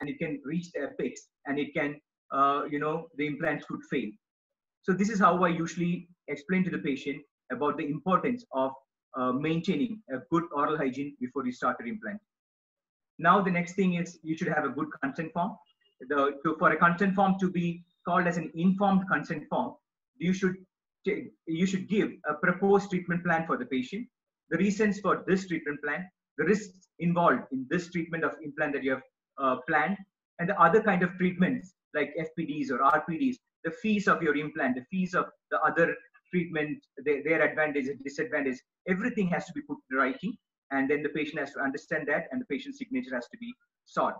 and it can reach the apex and it can, uh, you know, the implants could fail. So this is how I usually explain to the patient about the importance of uh, maintaining a good oral hygiene before you start your implant. Now the next thing is you should have a good consent form. The, to, for a consent form to be called as an informed consent form, you should you should give a proposed treatment plan for the patient, the reasons for this treatment plan, the risks involved in this treatment of implant that you have uh, and the other kind of treatments like FPDs or RPDs, the fees of your implant, the fees of the other treatment, their, their advantage and disadvantage, everything has to be put in writing, and then the patient has to understand that, and the patient's signature has to be sought.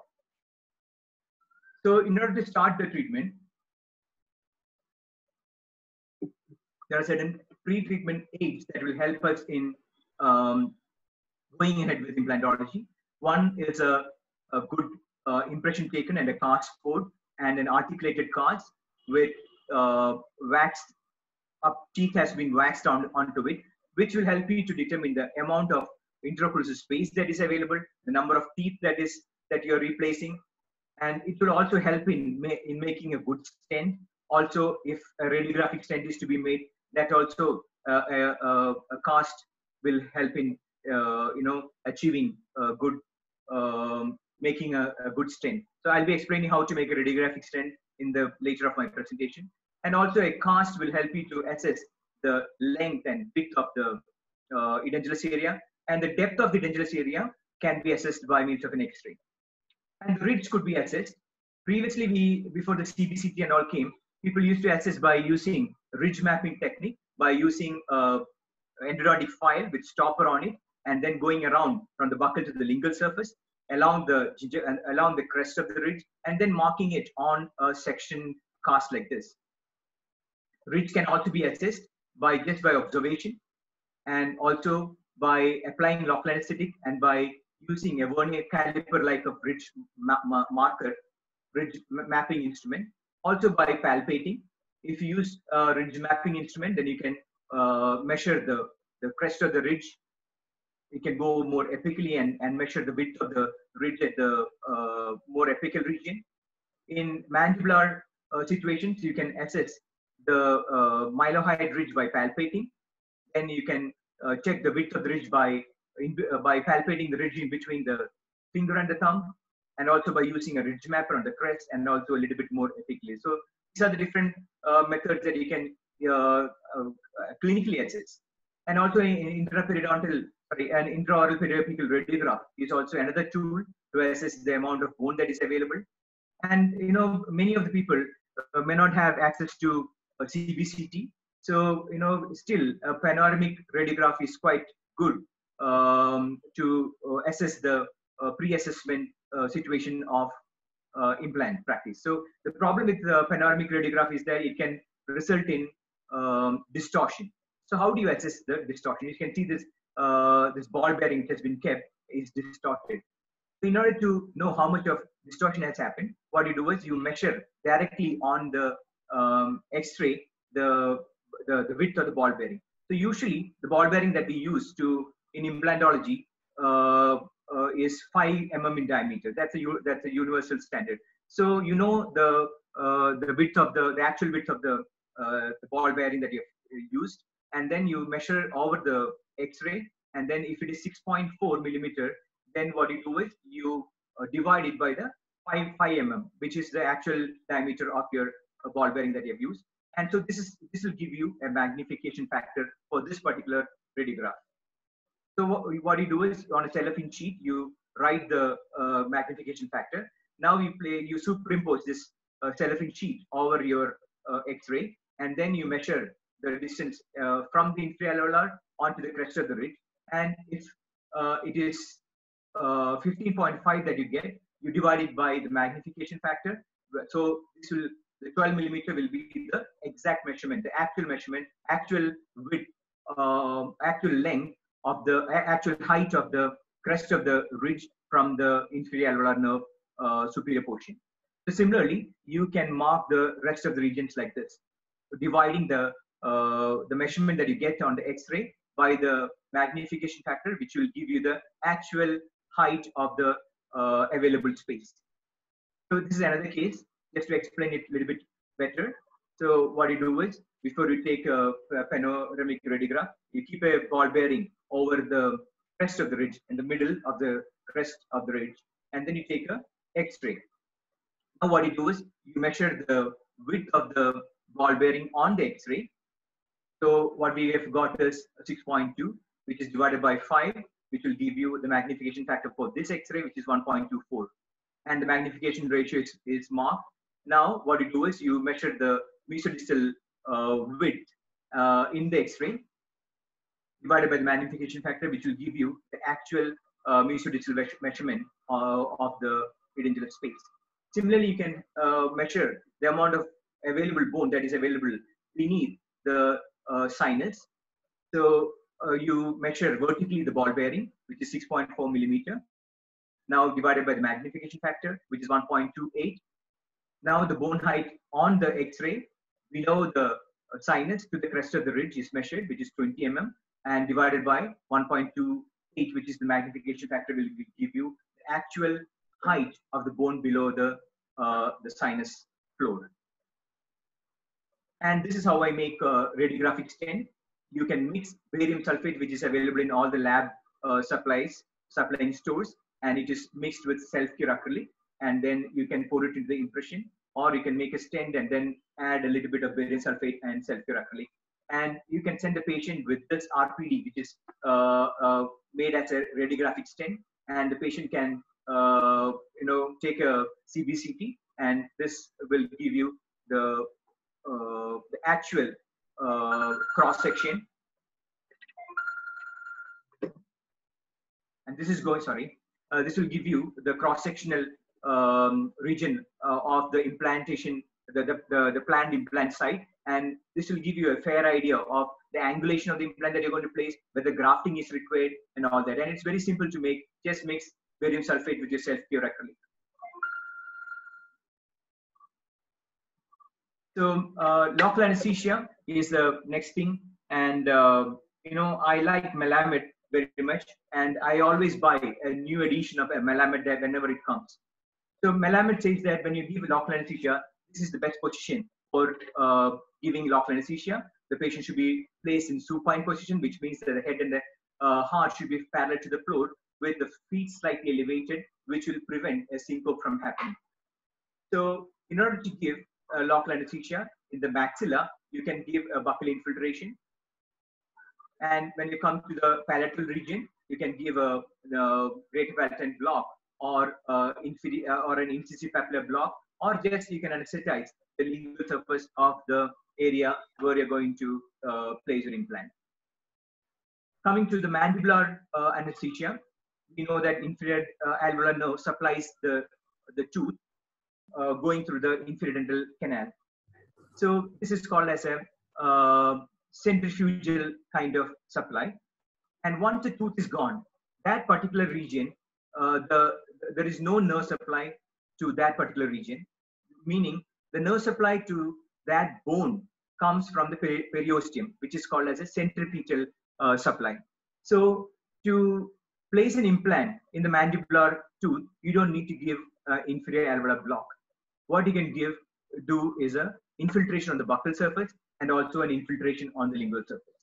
So in order to start the treatment, there are certain pre-treatment aids that will help us in um, going ahead with implantology. One is a, a good uh, impression taken and a cast code and an articulated cast with uh, waxed up teeth has been waxed on, onto it, which will help you to determine the amount of interocclusal space that is available, the number of teeth that is that you're replacing, and it will also help in, in making a good stent. Also, if a radiographic stent is to be made, that also uh, a, a, a, cast will help in uh, you know achieving a good um, making a, a, good stent. So I'll be explaining how to make a radiographic stent in the later of my presentation. And also a cast will help you to assess the length and width of the uh, edentulous area and the depth of the edentulous area can be assessed by means of an X-ray. And the ridge could be assessed. Previously, we before the CBCT and all came, people used to assess by using ridge mapping technique, by using uh, endodontic file with stopper on it, and then going around from the buccal to the lingual surface along the along the crest of the ridge, and then marking it on a section cast like this. Ridge can also be assessed by just by observation, and also by applying local anesthetic and by using a vernier caliper like a ridge ma ma marker, ridge mapping instrument also by palpating. If you use a ridge mapping instrument, then you can uh, measure the, the crest of the ridge. You can go more apically and, and measure the width of the ridge at the uh, more apical region. In mandibular uh, situations, you can assess the uh, mylohyoid ridge by palpating. Then you can uh, check the width of the ridge by, in, uh, by palpating the ridge in between the finger and the thumb and also by using a ridge mapper on the crest and also a little bit more apically. So these are the different uh, methods that you can clinically assess. And also in intraperiodontal, sorry, an intraoral periapical radiograph is also another tool to assess the amount of bone that is available. And you know, many of the people uh, may not have access to a CBCT. So you know, still a panoramic radiograph is quite good um, to uh, assess the uh, pre-assessment uh, situation of uh, implant practice. So the problem with the panoramic radiograph is that it can result in um, distortion. So how do you assess the distortion? You can see this uh, this ball bearing has been kept is distorted. So in order to know how much of distortion has happened, what you do is you measure directly on the um, X-ray the, the the width of the ball bearing. So usually the ball bearing that we use to in implantology uh, uh, is 5 mm in diameter. That's a that's a universal standard. So you know the uh, the width of the the actual width of the uh, the ball bearing that you've used, and then you measure over the X-ray, and then if it is 6.4 millimeter, then what you do is you uh, divide it by the 5 5 mm, which is the actual diameter of your uh, ball bearing that you have used. And so this is this will give you a magnification factor for this particular radiograph. So what, what you do is on a cellophane sheet, you write the uh, magnification factor. Now you play, you superimpose this uh, cellophane sheet over your uh, X-ray, and then you measure the distance uh, from the inferior onto the crest of the ridge. And if uh, it is 15.5 uh, that you get, you divide it by the magnification factor. So this will the 12 millimeter will be the exact measurement, the actual measurement, actual width, actual length of the actual height of the crest of the ridge from the inferior alveolar nerve uh, superior portion. So similarly, you can mark the rest of the regions like this, dividing the uh, the measurement that you get on the X-ray by the magnification factor, which will give you the actual height of the uh, available space. So this is another case, just to explain it a little bit better. So what you do is, before you take a, a panoramic radiograph, you keep a ball bearing over the crest of the ridge, in the middle of the crest of the ridge, and then you take a X-ray. Now what you do is, you measure the width of the ball bearing on the X-ray. So what we have got is 6.2, which is divided by 5, which will give you the magnification factor for this X-ray, which is 1.24. And the magnification ratio is, is marked. Now, what you do is you measure the mesodistal uh, width uh, in the X-ray divided by the magnification factor, which will give you the actual uh, mesodistal measurement uh, of the peduncular space. Similarly, you can uh, measure the amount of available bone that is available beneath the sinus. So uh, you measure vertically the ball bearing, which is 6.4 millimeter. Now divided by the magnification factor, which is 1.28. Now the bone height on the X-ray below the uh, sinus to the crest of the ridge is measured, which is 20 mm, and divided by 1.28, which is the magnification factor, will give you the actual height of the bone below the uh, the sinus floor. And this is how I make a radiographic stent. You can mix barium sulfate, which is available in all the lab uh, supplies, supplying stores, and it is mixed with self-cure acrylic. And then you can pour it into the impression, or you can make a stent and then add a little bit of barium sulfate and self-cure acrylic. And you can send the patient with this RPD, which is uh, uh, made as a radiographic stent, and the patient can, uh, you know, take a CBCT, and this will give you the uh, the actual uh, cross section. And this is going, sorry, uh, this will give you the cross sectional um, region of the implantation, the, the, the, the planned implant site. And this will give you a fair idea of the angulation of the implant that you're going to place, whether grafting is required and all that. And it's very simple to make, just mix barium sulfate with your self-cure acrylic. So uh, local anesthesia is the next thing. And, uh, you know, I like Malamed very much. And I always buy a new edition of Malamed whenever it comes. So Malamed says that when you give local anesthesia, this is the best position for uh, giving local anesthesia. The patient should be placed in supine position, which means that the head and the uh, heart should be parallel to the floor with the feet slightly elevated, which will prevent a syncope from happening. So in order to give uh, local anesthesia in the maxilla, you can give a buccal infiltration. And when you come to the palatal region, you can give a, a greater palatine block or uh, inferi- uh, or an incisive papillar block, or just you can anesthetize the lingual surface of the area where you're going to uh, place your implant. Coming to the mandibular uh, anesthesia, we know that inferior uh, alveolar nerve supplies the, the tooth uh, going through the inferior dental canal. So this is called as a uh, centrifugal kind of supply. And once the tooth is gone, that particular region, uh, the there is no nerve supply to that particular region, meaning the nerve supply to that bone comes from the periosteum, which is called as a centripetal uh, supply. So to place an implant in the mandibular tooth, you don't need to give uh, inferior alveolar block what you can give do is a infiltration on the buccal surface and also an infiltration on the lingual surface.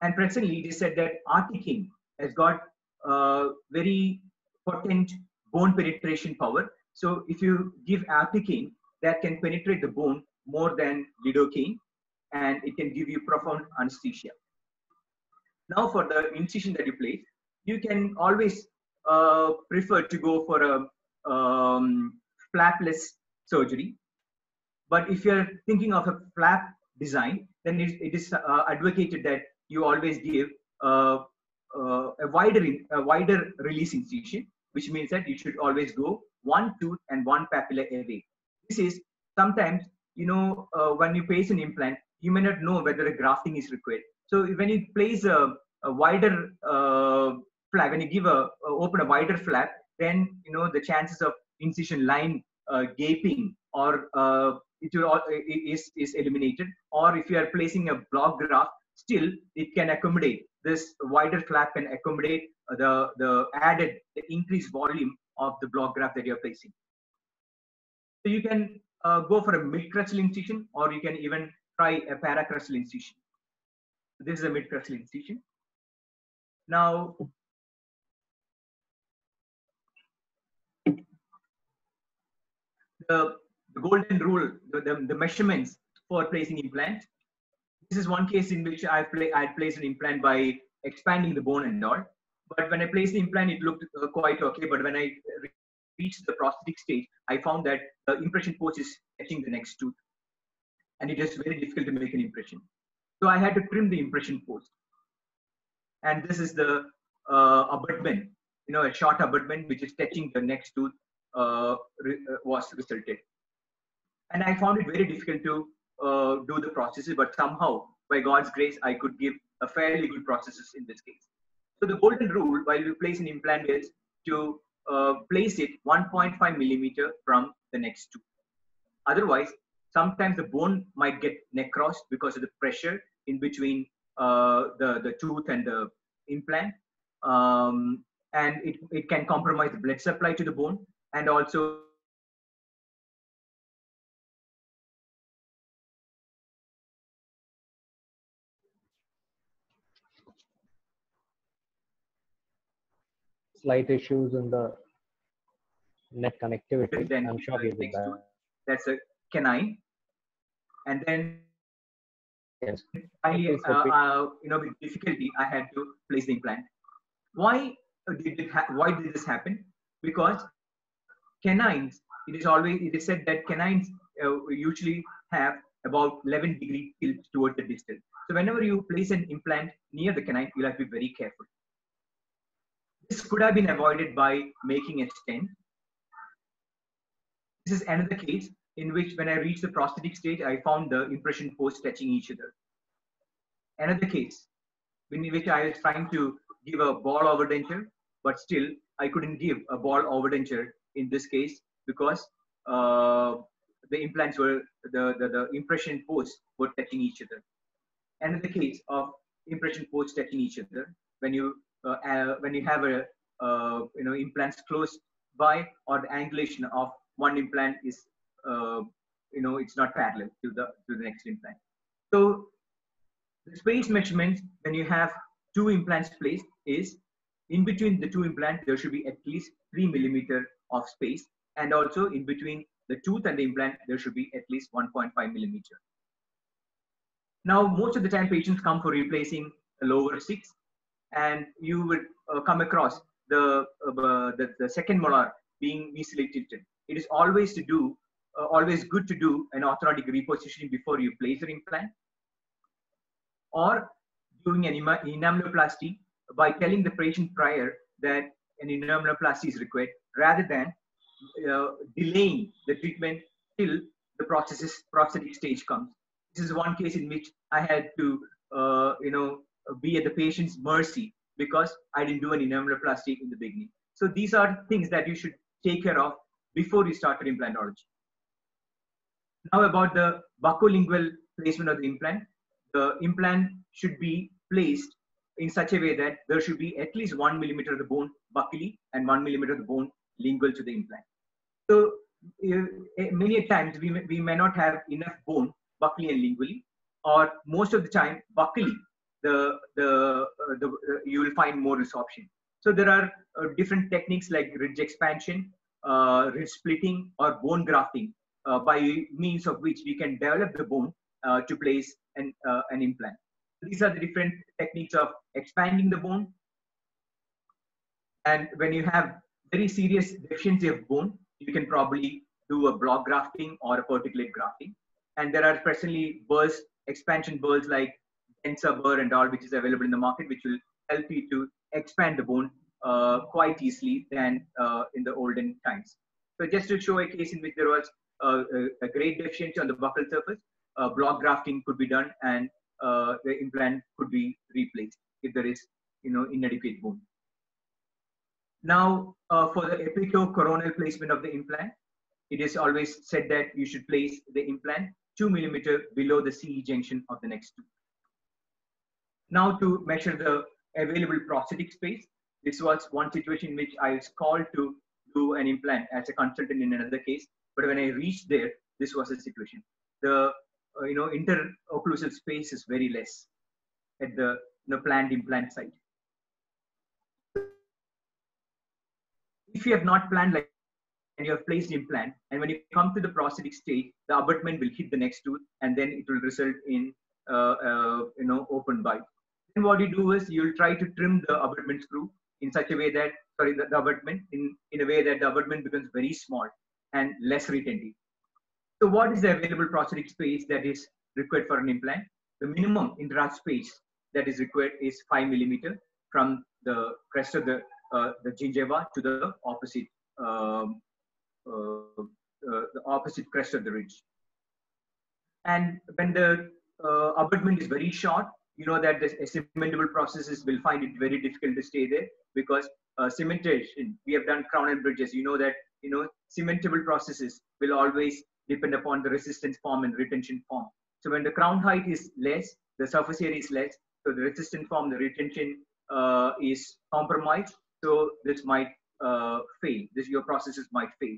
And presently, it is said that Articaine has got uh, very potent bone penetration power. So if you give Articaine, that can penetrate the bone more than lidocaine, and it can give you profound anesthesia. Now for the incision that you place, you can always uh, prefer to go for a um, flapless surgery. But if you're thinking of a flap design, then it, it is uh, advocated that you always give uh, uh, a wider a wider release incision, which means that you should always go one tooth and one papilla away. This is sometimes you know uh, when you place an implant, you may not know whether a grafting is required. So when you place a, a wider uh, flap, when you give a, a open a wider flap, then you know the chances of incision line uh, gaping or uh, it will, is, is eliminated. Or if you are placing a block graft, still it can accommodate this wider flap can accommodate the, the added the increased volume of the block graft that you're placing. So you can uh, go for a mid-crestal incision or you can even try a paracrestal incision. This is a mid-crestal incision. Now, the, the golden rule, the, the, the, measurements for placing implant. This is one case in which I play I placed an implant by expanding the bone and all. But when I placed the implant, it looked uh, quite okay. But when I reached the prosthetic stage, I found that the impression post is touching the next tooth, and it is very difficult to make an impression. So I had to trim the impression post. And this is the uh, abutment, you know, a short abutment which is touching the next tooth was resulted. And I found it very difficult to uh, do the prosthesis, but somehow, by God's grace, I could give a fairly good prosthesis in this case. So the golden rule while you place an implant is to uh, place it 1.5 millimeter from the next tooth. Otherwise, sometimes the bone might get necrosed because of the pressure in between uh, the, the tooth and the implant. Um, and it, it can compromise the blood supply to the bone and also slight issues in the net connectivity. Then I'm sure that. That's a canine. And then yes. I, uh, uh, you know, with difficulty, I had to place the implant. Why did it why did this happen? Because canines, it is always it is said that canines uh, usually have about 11 degree tilt towards the distal. So whenever you place an implant near the canine, you'll have to be very careful. This could have been avoided by making a stent. This is another case in which when I reached the prosthetic stage, I found the impression posts touching each other. Another case in which I was trying to give a ball overdenture, but still I couldn't give a ball overdenture in this case because uh, the implants were, the, the, the impression posts were touching each other. And in the case of impression posts touching each other when you uh, uh, when you have a uh, you know implants close by or the angulation of one implant is you know it's not parallel to the to the next implant. So the space measurements when you have two implants placed is in between the two implants there should be at least three millimeter of space and also in between the tooth and the implant there should be at least 1.5 millimeter. Now most of the time patients come for replacing a lower six and you would uh, come across the, uh, the, the second molar being mesially tilted. It is always to do, uh, always good to do an orthodontic repositioning before you place an implant, or doing an enameloplasty by telling the patient prior that an enameloplasty is required, rather than uh, delaying the treatment till the prosthetic stage comes. This is one case in which I had to, uh, you know, be at the patient's mercy because I didn't do an enameloplasty in the beginning. So these are things that you should take care of before you start your implantology. Now about the buccolingual placement of the implant. The implant should be placed in such a way that there should be at least one millimeter of the bone buccally and one millimeter of the bone lingual to the implant. So uh, many times we may, we may not have enough bone buccally and lingually, or most of the time buccally the, the, uh, the uh, you will find more resorption. So there are uh, different techniques like ridge expansion, uh, ridge splitting, or bone grafting, uh, by means of which we can develop the bone uh, to place an, an implant. These are the different techniques of expanding the bone. And when you have very serious deficiency of bone, you can probably do a block grafting or a particulate grafting. And there are presently burrs, expansion burrs like tensor burr and all, which is available in the market, which will help you to expand the bone uh, quite easily than uh, in the olden times. So just to show a case in which there was a, a great deficiency on the buccal surface, uh, block grafting could be done and uh, the implant could be replaced if there is, you know, inadequate bone. Now, uh, for the apico-coronal placement of the implant, it is always said that you should place the implant two millimeter below the CE junction of the next tooth. Now to measure the available prosthetic space, this was one situation in which I was called to do an implant as a consultant in another case. But when I reached there, this was the situation. The uh, you know interocclusal space is very less at the you know, planned implant site. If you have not planned like and you have placed implant, and when you come to the prosthetic stage, the abutment will hit the next tooth, and then it will result in uh, uh, you know open bite. Then what you do is you'll try to trim the abutment screw in such a way that sorry the, the abutment in in a way that the abutment becomes very small and less retentive. So what is the available prosthetic space that is required for an implant? The minimum intra space that is required is five millimeter from the crest of the uh, the gingiva to the opposite um, uh, uh, the opposite crest of the ridge. And when the uh, abutment is very short, you know that the cementable prosthesis will find it very difficult to stay there because uh, cementation, we have done crown and bridges, you know that, you know, cementable prosthesis will always depend upon the resistance form and retention form. So when the crown height is less, the surface area is less, so the resistance form, the retention uh, is compromised. So this might uh, fail. This your prosthesis might fail.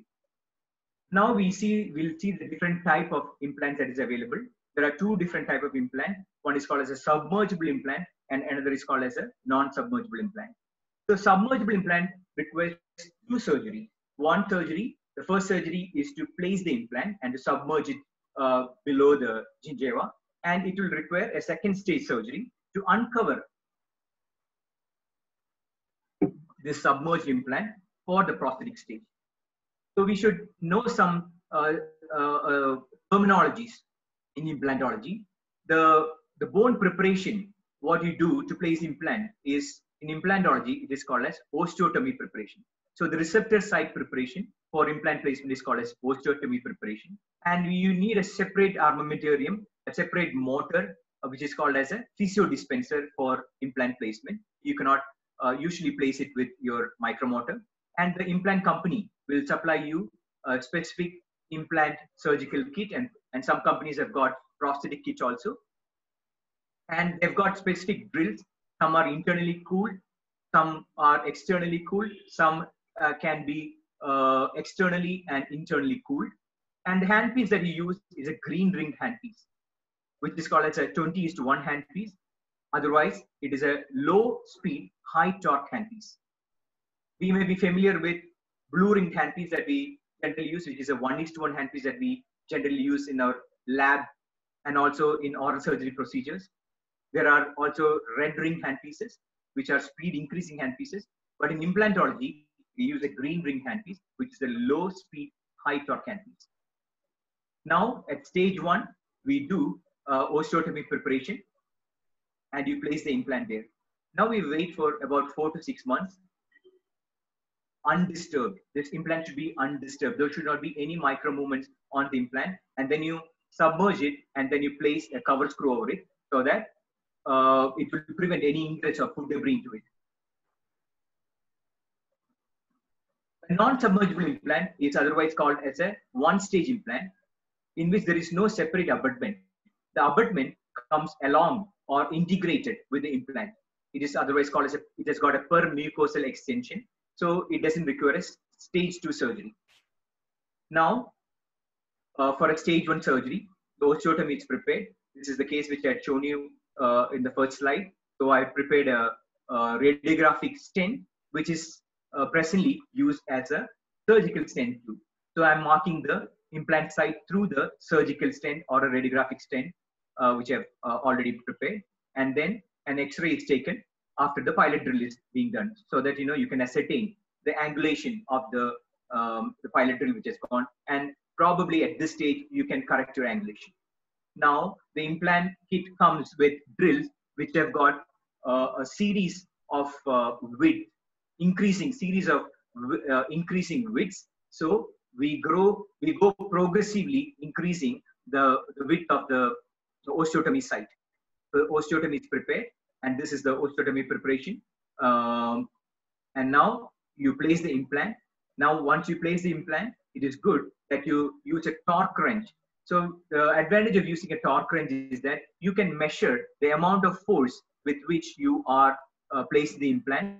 Now we see we'll see the different type of implants that is available. There are two different type of implant. One is called as a submergible implant, and another is called as a non-submergible implant. So submergible implant requires two surgery. One surgery, the first surgery is to place the implant and to submerge it uh, below the gingiva, and it will require a second stage surgery to uncover this submerged implant for the prosthetic stage. So we should know some uh, uh, uh, terminologies in implantology. The, the bone preparation, what you do to place implant is in implantology, it is called as osteotomy preparation. So the receptor site preparation for implant placement is called as osteotomy preparation. And you need a separate armamentarium, a separate motor, uh, which is called as a physio dispenser for implant placement. You cannot uh, usually place it with your micromotor. And the implant company will supply you a specific implant surgical kit and, and some companies have got prosthetic kits also and they've got specific drills some are internally cooled some are externally cooled some uh, can be uh, externally and internally cooled and the handpiece that you use is a green ring handpiece which is called as a 20 is to 1 handpiece otherwise it is a low speed high torque handpiece we may be familiar with blue ring handpiece that we generally use, which is a one is to one handpiece that we generally use in our lab and also in oral surgery procedures. There are also red ring handpieces, which are speed increasing handpieces. But in implantology, we use a green ring handpiece, which is a low speed, high torque handpiece. Now, at stage one, we do uh, osteotomy preparation and you place the implant there. Now we wait for about four to six months undisturbed. This implant should be undisturbed. There should not be any micro movements on the implant. And then you submerge it and then you place a cover screw over it so that uh, it will prevent any ingress of food debris into it. A non-submergible implant is otherwise called as a one-stage implant in which there is no separate abutment. The abutment comes along or integrated with the implant. It is otherwise called as a, it has got a per mucosal extension so it doesn't require a stage two surgery. Now, uh, for a stage one surgery, the osteotomy is prepared. This is the case which I had shown you uh, in the first slide. So I prepared a, a radiographic stent, which is uh, presently used as a surgical stent too. So I'm marking the implant site through the surgical stent or a radiographic stent, uh, which I've uh, already prepared. And then an X-ray is taken after the pilot drill is being done so that you know you can ascertain the angulation of the um, the pilot drill which has gone and probably at this stage you can correct your angulation now the implant kit comes with drills which have got uh, a series of uh, width increasing series of uh, increasing widths so we grow we go progressively increasing the, the width of the, the osteotomy site the osteotomy is prepared and this is the osteotomy preparation. Um, and now you place the implant. Now, once you place the implant, it is good that you use a torque wrench. So the advantage of using a torque wrench is that you can measure the amount of force with which you are uh, placing the implant,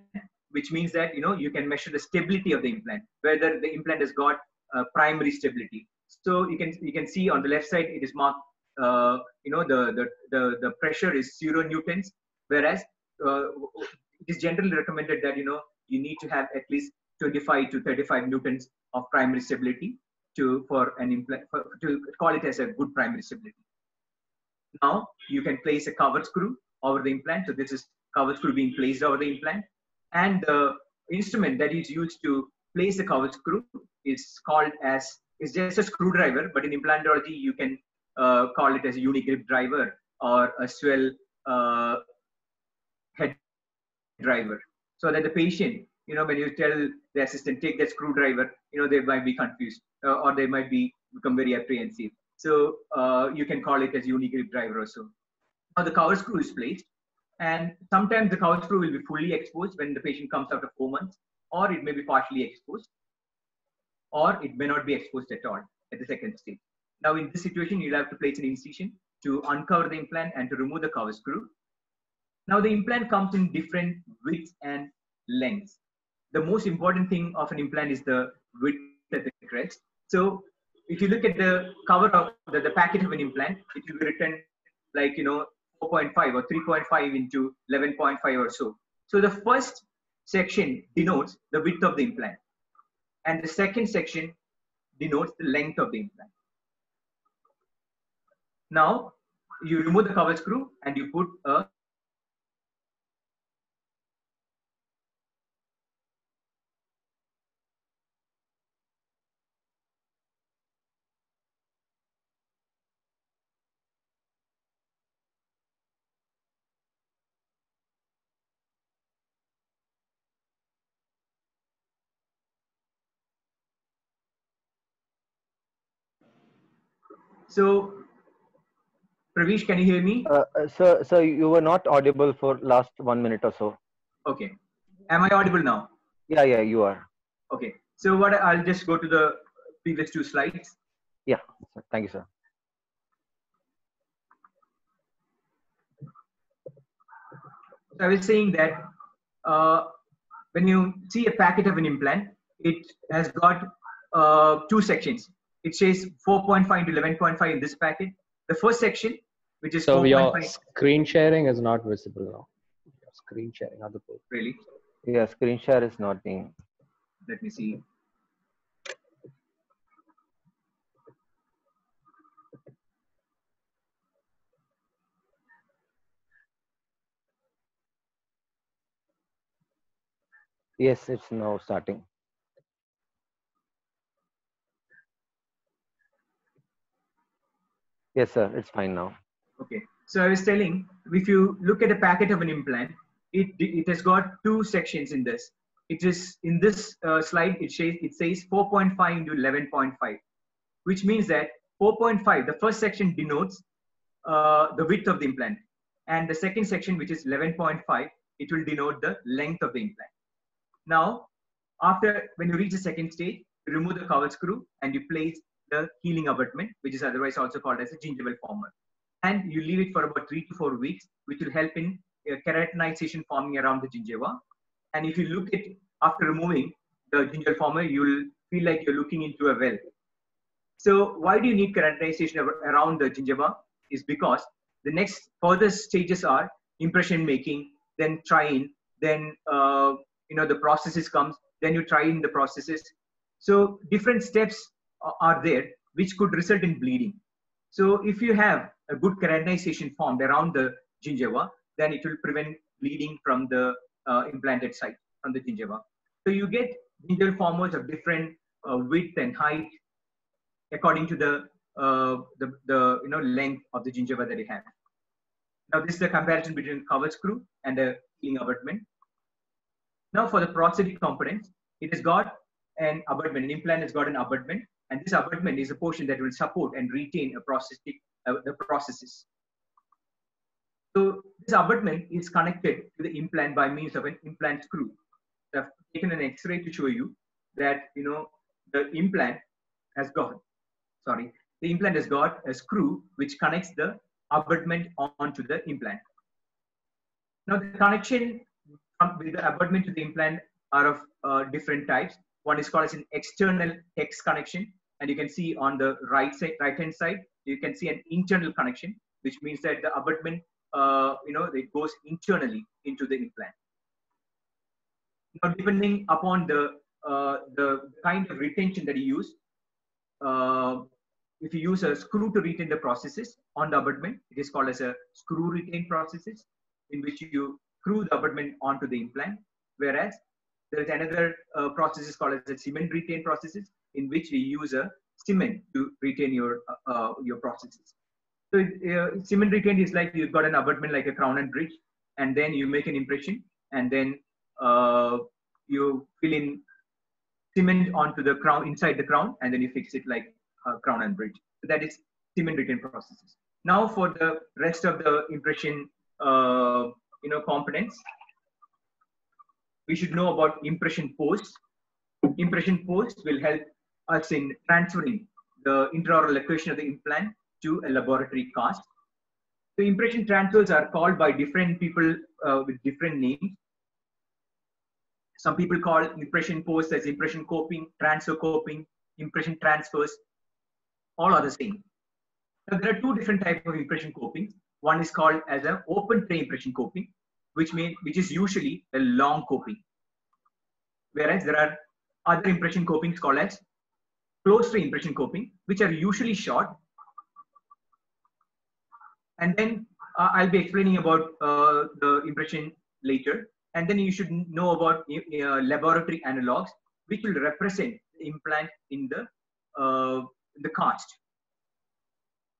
which means that you know you can measure the stability of the implant, whether the implant has got uh, primary stability. So you can you can see on the left side it is marked. Uh, you know the, the the the pressure is zero newtons, whereas uh, it is generally recommended that you know you need to have at least 25 to 35 newtons of primary stability to for an implant for, to call it as a good primary stability. Now you can place a cover screw over the implant. So this is cover screw being placed over the implant, and the instrument that is used to place the cover screw is called as is just a screwdriver, but in implantology you can uh, call it as a unique grip driver or a swell uh, head driver, so that the patient, you know, when you tell the assistant take that screwdriver, you know, they might be confused uh, or they might be become very apprehensive. So uh, you can call it as unique grip driver also. Now the cover screw is placed, and sometimes the cover screw will be fully exposed when the patient comes after four months, or it may be partially exposed, or it may not be exposed at all at the second stage. Now in this situation, you'll have to place an incision to uncover the implant and to remove the cover screw. Now the implant comes in different widths and lengths. The most important thing of an implant is the width at the crest. So if you look at the cover of the, the packet of an implant, it will be written like, you know, 4.5 or 3.5 into 11.5 or so. So the first section denotes the width of the implant. And the second section denotes the length of the implant. Now, you remove the cover screw and you put a So, Pravish, can you hear me? Uh, uh, sir, sir, you were not audible for last one minute or so. Okay. Am I audible now? Yeah, yeah, you are. Okay. So what I'll just go to the previous two slides. Yeah, thank you, sir. So I was saying that uh, when you see a packet of an implant, it has got uh, two sections. It says 4.5 to 11.5 in this packet. The first section, which is So your screen sharing is not visible now. Your screen sharing, other page. really. Yeah, screen share is not being. Let me see. Yes, it's now starting. Yes, sir, it's fine now. Okay. So I was telling, if you look at a packet of an implant, it it has got two sections in this. It is in this uh, slide. It says it says 4.5 into 11.5, which means that 4.5, the first section denotes uh, the width of the implant, and the second section, which is 11.5, it will denote the length of the implant. Now, after when you reach the second stage, you remove the cover screw and you place the healing abutment, which is otherwise also called as a gingival former. And you leave it for about three to four weeks, which will help in uh, keratinization forming around the gingiva. And if you look at after removing the gingival former, you'll feel like you're looking into a well. So why do you need keratinization around the gingiva? Is because the next further stages are impression making, then trying, then uh, you know the prosthesis comes, then you try in the prosthesis. So different steps are there which could result in bleeding. So if you have a good keratinization formed around the gingiva, then it will prevent bleeding from the uh, implanted site from the gingiva. So you get gingival formers of different uh, width and height according to the, uh, the the you know length of the gingiva that you have. Now this is the comparison between cover screw and the healing abutment. Now for the prosthetic components, it has got an abutment. An implant has got an abutment, and this abutment is a portion that will support and retain a uh, the prosthesis. So this abutment is connected to the implant by means of an implant screw. I've taken an X-ray to show you that you know the implant has got sorry the implant has got a screw which connects the abutment onto the implant. Now the connection with the abutment to the implant are of uh, different types. One is called as an external hex connection. And you can see on the right side, right hand side, you can see an internal connection, which means that the abutment, uh, you know, it goes internally into the implant. Now, depending upon the uh, the kind of retention that you use, uh, if you use a screw to retain the prosthesis on the abutment, it is called as a screw retain prosthesis, in which you screw the abutment onto the implant. Whereas there is another uh, process called as a cement retain prosthesis, in which we use a cement to retain your uh, uh your prosthesis. So uh, cement retain is like you've got an abutment like a crown and bridge, and then you make an impression, and then uh, you fill in cement onto the crown inside the crown, and then you fix it like crown and bridge. So that is cement retain prosthesis. Now for the rest of the impression, uh, you know, components, we should know about impression posts. Impression posts will help in transferring the intraoral location of the implant to a laboratory cast. The impression transfers are called by different people uh, with different names. Some people call impression posts as impression coping, transfer coping, impression transfers, all are the same. Now, there are two different types of impression coping. One is called as an open tray impression coping, which mean which is usually a long coping. Whereas there are other impression copings called as closed tray impression coping, which are usually short. And then uh, I'll be explaining about uh, the impression later. And then you should know about uh, laboratory analogs, which will represent the implant in the uh, the cast.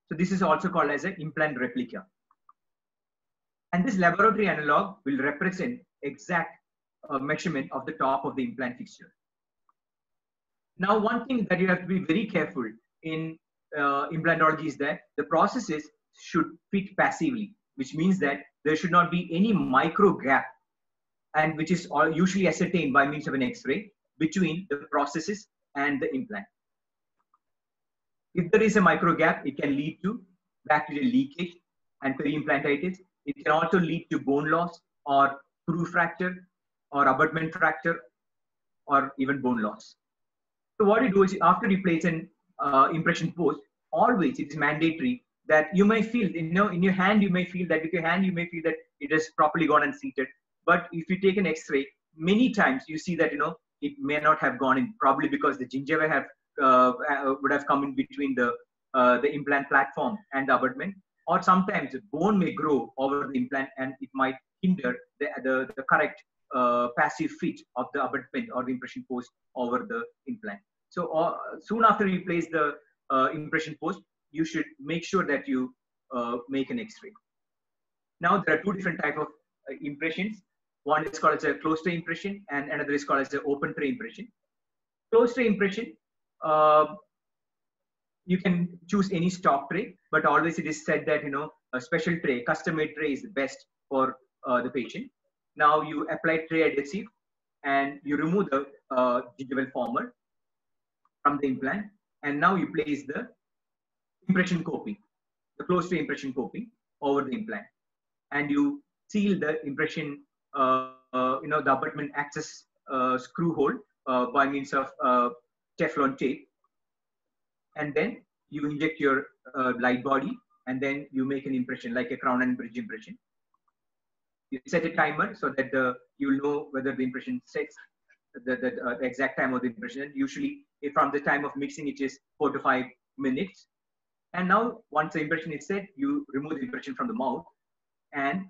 So this is also called as an implant replica. And this laboratory analog will represent exact uh, measurement of the top of the implant fixture. Now, one thing that you have to be very careful in uh, implantology is that the prosthesis should fit passively, which means that there should not be any micro gap, and which is usually ascertained by means of an X-ray between the prosthesis and the implant. If there is a micro gap, it can lead to bacterial leakage and peri-implantitis. It can also lead to bone loss or screw fracture or abutment fracture or even bone loss. So what you do is after you place an uh, impression post, always it is mandatory that you may feel, you know, in your hand, you may feel that with your hand, you may feel that it has properly gone and seated. But if you take an x-ray, many times you see that, you know, it may not have gone in, probably because the gingiva have uh, uh, would have come in between the uh, the implant platform and the abutment or sometimes bone may grow over the implant and it might hinder the, the, the correct uh, passive fit of the abutment or the impression post over the implant. So uh, soon after you place the uh, impression post, you should make sure that you make an X-ray. Now there are two different type of impressions. One is called as a closed tray impression and another is called as an open tray impression. Closed tray impression uh, you can choose any stock tray, but always it is said that you know a special tray, custom-made tray is the best for uh, the patient. Now you apply tray adhesive and you remove the uh, gingival former from the implant, and now you place the impression coping, the closed to impression coping over the implant, and you seal the impression, uh, uh, you know, the abutment access uh, screw hole uh, by means of Teflon tape. And then you inject your uh, light body and then you make an impression like a crown and bridge impression. You set a timer so that the, you'll know whether the impression sets the, the, uh, the exact time of the impression. Usually from the time of mixing, it is four to five minutes. And now once the impression is set, you remove the impression from the mouth. And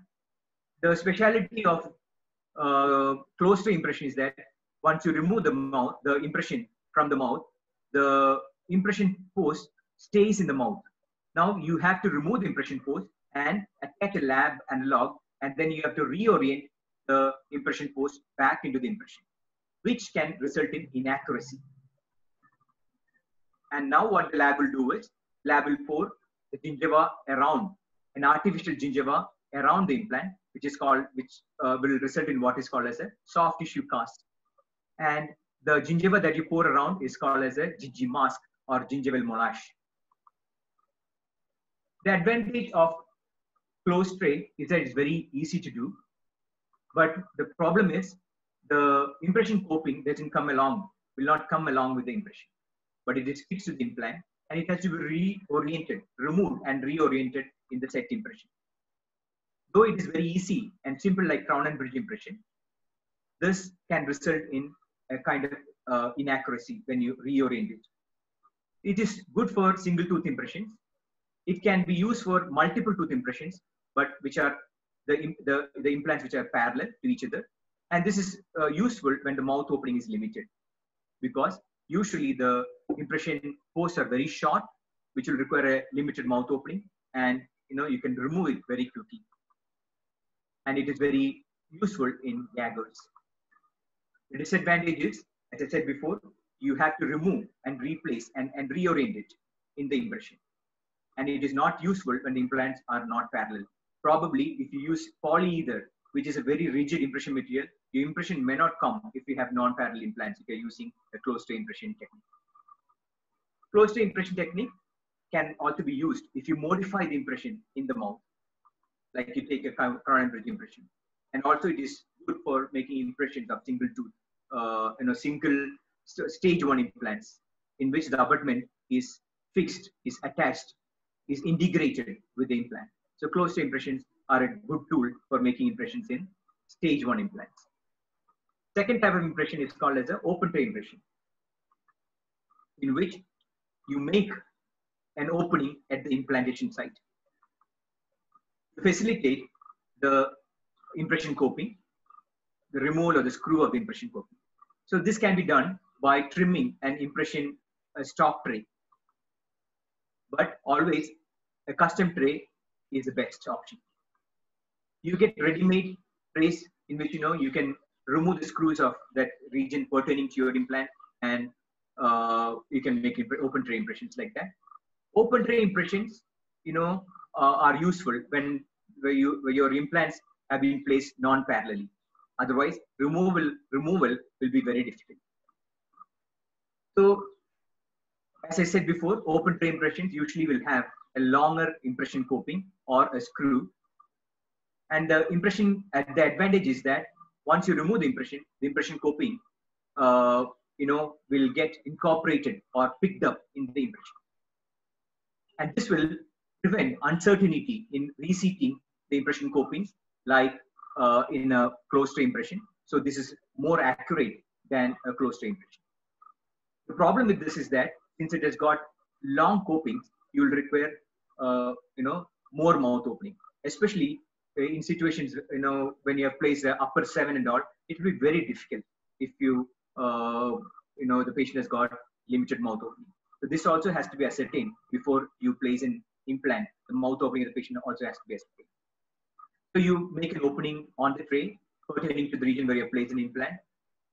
the speciality of uh, closed tray impression is that once you remove the mouth, the impression from the mouth, the impression post stays in the mouth. Now you have to remove the impression post and attach a lab analog, and then you have to reorient the impression post back into the impression, which can result in inaccuracy. And now what the lab will do is, lab will pour the gingiva around, an artificial gingiva around the implant, which is called, which uh, will result in what is called as a soft tissue cast. And the gingiva that you pour around is called as a gingi mask or gingival moulasse. The advantage of closed tray is that it's very easy to do, but the problem is the impression coping doesn't come along will not come along with the impression, but it is fixed to the implant and it has to be reoriented, removed and reoriented in the set impression. Though it is very easy and simple like crown and bridge impression, this can result in a kind of uh, inaccuracy when you reorient it. It is good for single tooth impressions. It can be used for multiple tooth impressions, but which are the, the, the implants which are parallel to each other. And this is uh, useful when the mouth opening is limited because usually the impression posts are very short, which will require a limited mouth opening. And you know you can remove it very quickly. And it is very useful in gaggers. The disadvantage is, as I said before, you have to remove and replace and, and reorient it in the impression. And it is not useful when the implants are not parallel. Probably if you use polyether, which is a very rigid impression material, your impression may not come if you have non-parallel implants if you're using a closed tray impression technique. Closed tray impression technique can also be used if you modify the impression in the mouth, like you take a and bridge impression. And also it is good for making impressions of single tooth, uh, you know, single stage one implants in which the abutment is fixed, is attached, is integrated with the implant. So closed impressions are a good tool for making impressions in stage one implants. Second type of impression is called as an open tray impression, in which you make an opening at the implantation site to facilitate the impression coping, the removal of the screw of the impression coping. So this can be done by trimming an impression stock tray. But always a custom tray is the best option. You get ready-made trays in which you know you can remove the screws of that region pertaining to your implant and uh, you can make open tray impressions like that. Open tray impressions, you know, uh, are useful when where, you, where your implants have been placed non-parallelly. Otherwise, removal removal will be very difficult. So, as I said before, open tray impressions usually will have a longer impression coping or a screw. And the impression, the advantage is that once you remove the impression, the impression coping, uh, you know, will get incorporated or picked up in the impression. And this will prevent uncertainty in reseating the impression copings like uh, in a closed tray impression. So this is more accurate than a closed tray impression. The problem with this is that since it has got long copings, you will require, uh, you know, more mouth opening, especially in situations, you know, when you have placed the upper seven and all, it will be very difficult if you, uh, you know, the patient has got limited mouth opening. So this also has to be ascertained before you place an implant. The mouth opening of the patient also has to be ascertained. So you make an opening on the tray pertaining to the region where you place an implant,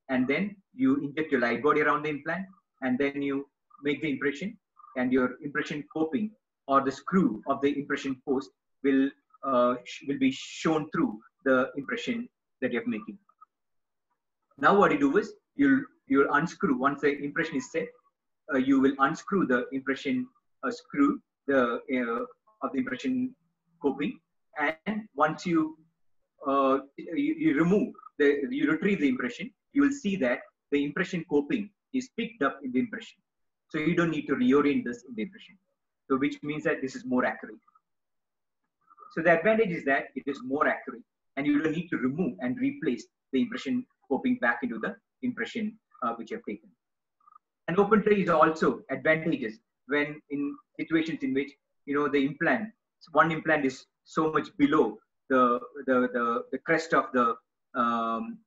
and then you inject your light body around the implant, and then you make the impression, and your impression coping or the screw of the impression post will uh, will be shown through the impression that you're making. Now what you do is you'll you'll unscrew once the impression is set. Uh, you will unscrew the impression uh, screw the uh, of the impression coping, and once you, uh, you you remove the you retrieve the impression, you will see that the impression coping is picked up in the impression. So you don't need to reorient this in the impression. So which means that this is more accurate. So the advantage is that it is more accurate and you don't need to remove and replace the impression coping back into the impression uh, which you have taken. And open tray is also advantageous when in situations in which, you know, the implant, one implant is so much below the, the, the, the crest of the, um,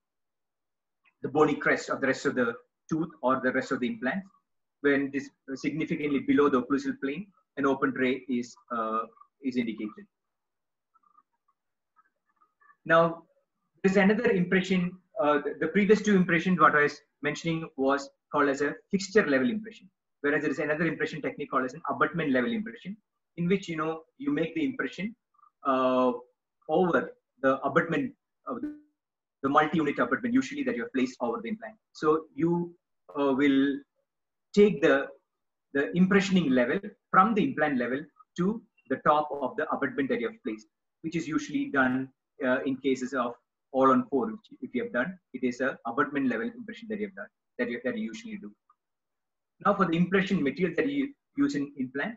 the bony crest of the rest of the tooth or the rest of the implant. When this significantly below the occlusal plane, an open tray is, uh, is indicated. Now, there's another impression. Uh, the, the, previous two impressions, what I was mentioning, was called as a fixture level impression. Whereas there is another impression technique called as an abutment level impression, in which you know you make the impression uh, over the abutment of the, the multi-unit abutment, usually that you have placed over the implant. So you uh, will take the the impressioning level from the implant level to the top of the abutment that you have placed, which is usually done uh, in cases of all on four, which if you have done, it is a abutment level impression that you have done. that you, that you usually do. Now for the impression material that you use in implant,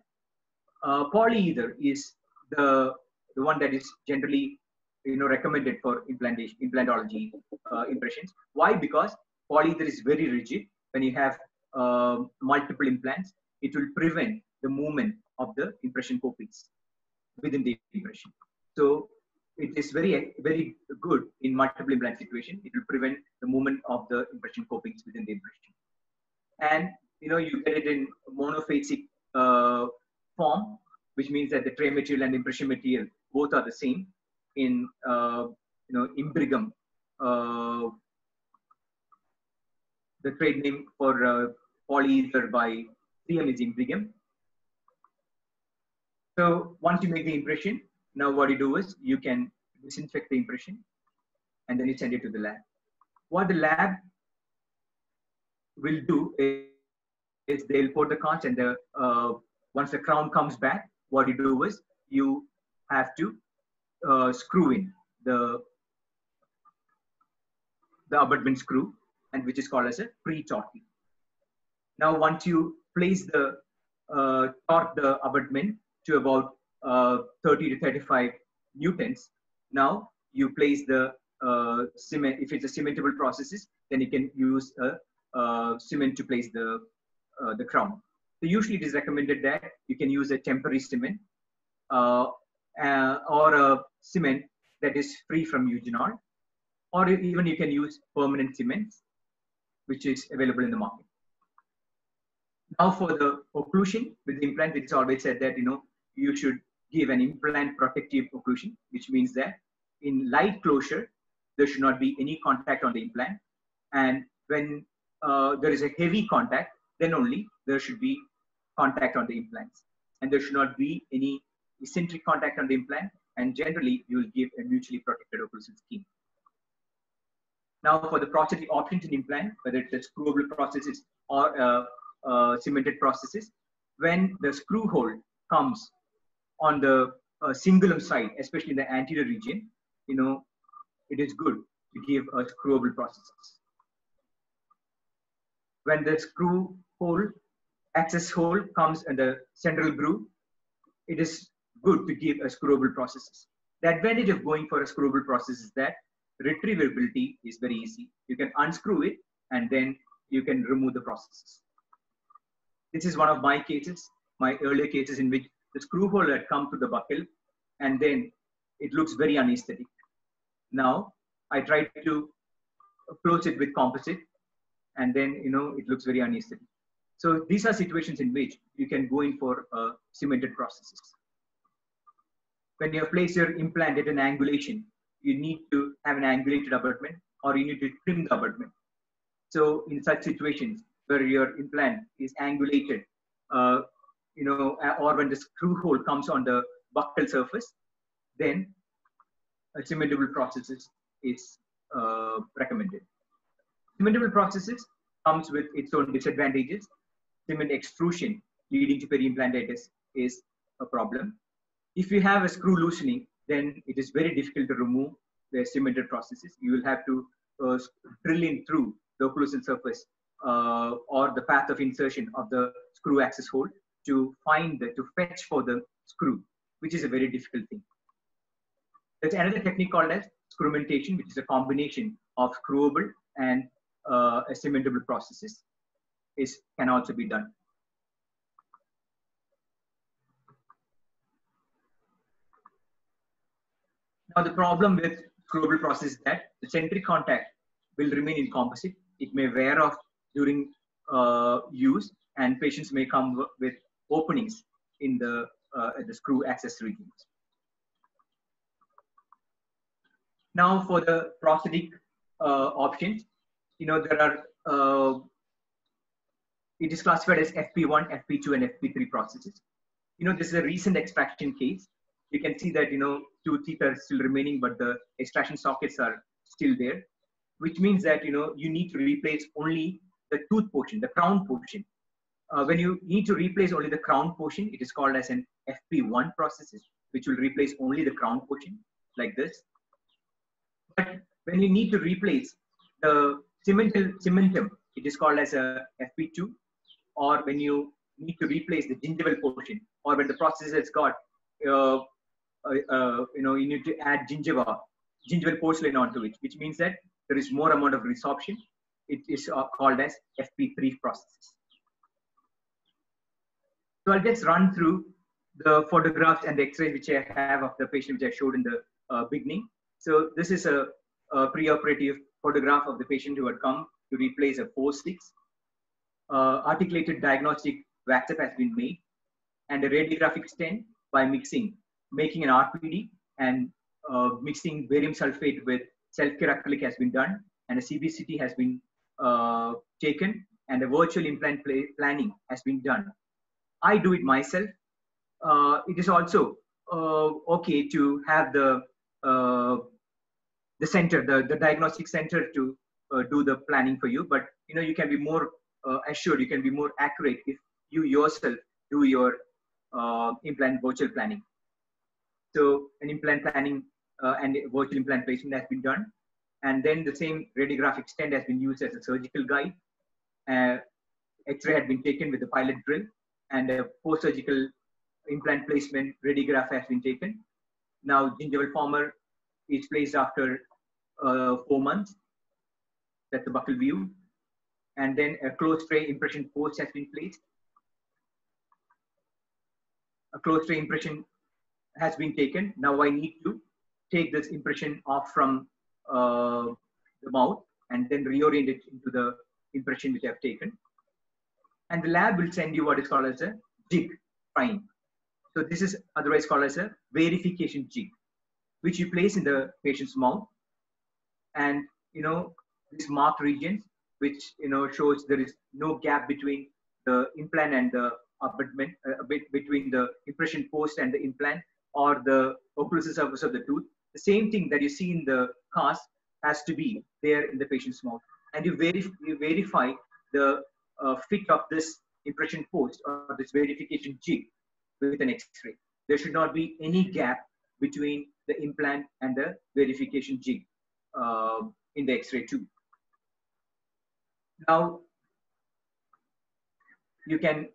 uh, polyether is the, the one that is generally you know recommended for implantation implantology uh, impressions. Why? Because polyether is very rigid. When you have uh, multiple implants, it will prevent the movement of the impression copings within the impression. So it is very very good in multiple implant situation. It will prevent the movement of the impression copings within the impression. And you know you get it in monophasic uh, form, which means that the tray material and impression material both are the same in uh, you know Impregum. Uh, the trade name for uh, polyether by 3M is Impregum. So once you make the impression, now what you do is you can disinfect the impression and then you send it to the lab. What the lab will do is, is they'll put the cards and the uh, once the crown comes back, what you do is you have to uh, screw in the the abutment screw and which is called as a pre-torquing. Now once you place the uh, torque the abutment to about uh, 30 to 35 newtons. Now you place the uh, cement, if it's a cementable prosthesis, then you can use a, cement to place the, uh, the crown. So usually it is recommended that you can use a temporary cement uh, uh, or a cement that is free from eugenol, or even you can use permanent cements, which is available in the market. Now for the occlusion with the implant, it's always said that, you know, you should give an implant protective occlusion, which means that in light closure, there should not be any contact on the implant. And when uh, there is a heavy contact, then only there should be contact on the implants. And there should not be any eccentric contact on the implant. And generally, you will give a mutually protected occlusion scheme. Now, for the prosthetic options in implant, whether it's a screwable prosthesis or uh, uh, cemented prosthesis, when the screw hole comes on the uh, cingulum side, especially in the anterior region, you know, it is good to give a screwable prosthesis. When the screw hole, access hole comes in the central groove, it is good to give a screwable prosthesis. The advantage of going for a screwable prosthesis is that retrievability is very easy. You can unscrew it and then you can remove the prosthesis. This is one of my cases, my earlier cases in which the screw hole had come to the buccal and then it looks very unaesthetic. Now I tried to close it with composite and then you know it looks very unaesthetic. So these are situations in which you can go in for uh, cemented prosthesis. When you place your implant at an angulation, you need to have an angulated abutment or you need to trim the abutment. So in such situations where your implant is angulated, uh, you know, or when the screw hole comes on the buccal surface, then a cementable prosthesis is uh, recommended. Cementable prosthesis comes with its own disadvantages. Cement extrusion leading to periimplantitis is a problem. If you have a screw loosening, then it is very difficult to remove the cemented prosthesis. You will have to uh, drill in through the occlusal surface uh, or the path of insertion of the screw access hole to find the, to fetch for the screw, which is a very difficult thing. There's another technique called as screwmentation, which is a combination of screwable and uh, cementable prosthesis is can also be done. Now the problem with screwable prosthesis is that the centric contact will remain in composite. It may wear off during uh, use and patients may come with openings in the, uh, the screw access regions. Now for the prosthetic uh, options, you know, there are, uh, it is classified as FP1, FP2, and FP3 prosthesis. You know, this is a recent extraction case. You can see that, you know, two teeth are still remaining, but the extraction sockets are still there, which means that, you know, you need to replace only the tooth portion, the crown portion. Uh, when you need to replace only the crown portion, it is called as an FP1 prosthesis, which will replace only the crown portion like this. But when you need to replace the cemental, cementum it is called as a FP2, or when you need to replace the gingival portion, or when the prosthesis has got, uh, uh, uh, you know, you need to add gingiva, gingival porcelain onto it, which means that there is more amount of resorption. It is uh, called as FP3 prosthesis. So I'll just run through the photographs and the X-rays which I have of the patient which I showed in the uh, beginning. So this is a, a pre-operative photograph of the patient who had come to replace a 4-6. Uh, articulated diagnostic wax-up has been made and a radiographic stent by mixing, making an RPD and uh, mixing barium sulfate with self-cure acrylic has been done and a CBCT has been uh, taken and a virtual implant planning has been done. I do it myself. Uh, it is also uh, okay to have the uh, the center, the, the diagnostic center to uh, do the planning for you. But you know, you can be more assured, you can be more accurate if you yourself do your implant virtual planning. So an implant planning and virtual implant placement has been done. And then the same radiographic stent has been used as a surgical guide. Uh, X-ray had been taken with the pilot drill and a post-surgical implant placement radiograph has been taken. Now gingival former is placed after uh, four months. That's the buccal view. And then a closed tray impression post has been placed. A closed tray impression has been taken. Now I need to take this impression off from uh, the mouth and then reorient it into the impression which I've taken. And the lab will send you what is called as a jig fine. So this is otherwise called as a verification jig, which you place in the patient's mouth. And you know these marked regions which you know shows there is no gap between the implant and the abutment uh, between the impression post and the implant or the occlusal surface of the tooth. The same thing that you see in the cast has to be there in the patient's mouth. And you, verif you verify the uh, fit of this impression post or this verification jig with an x-ray there should not be any gap between the implant and the verification jig uh, in the X-ray tube. Now, you can,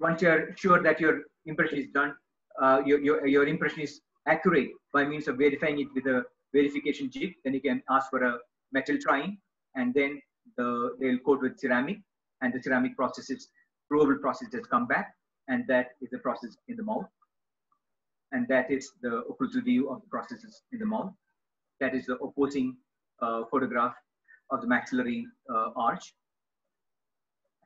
once you're sure that your impression is done, uh, your, your, your impression is accurate by means of verifying it with a verification jig, then you can ask for a metal trying and then the, they'll coat with ceramic and the ceramic prosthesis, probable prosthesis come back and that is the prosthesis in the mouth. And that is the occlusal view of the prosthesis in the mouth that is the opposing uh, photograph of the maxillary uh, arch.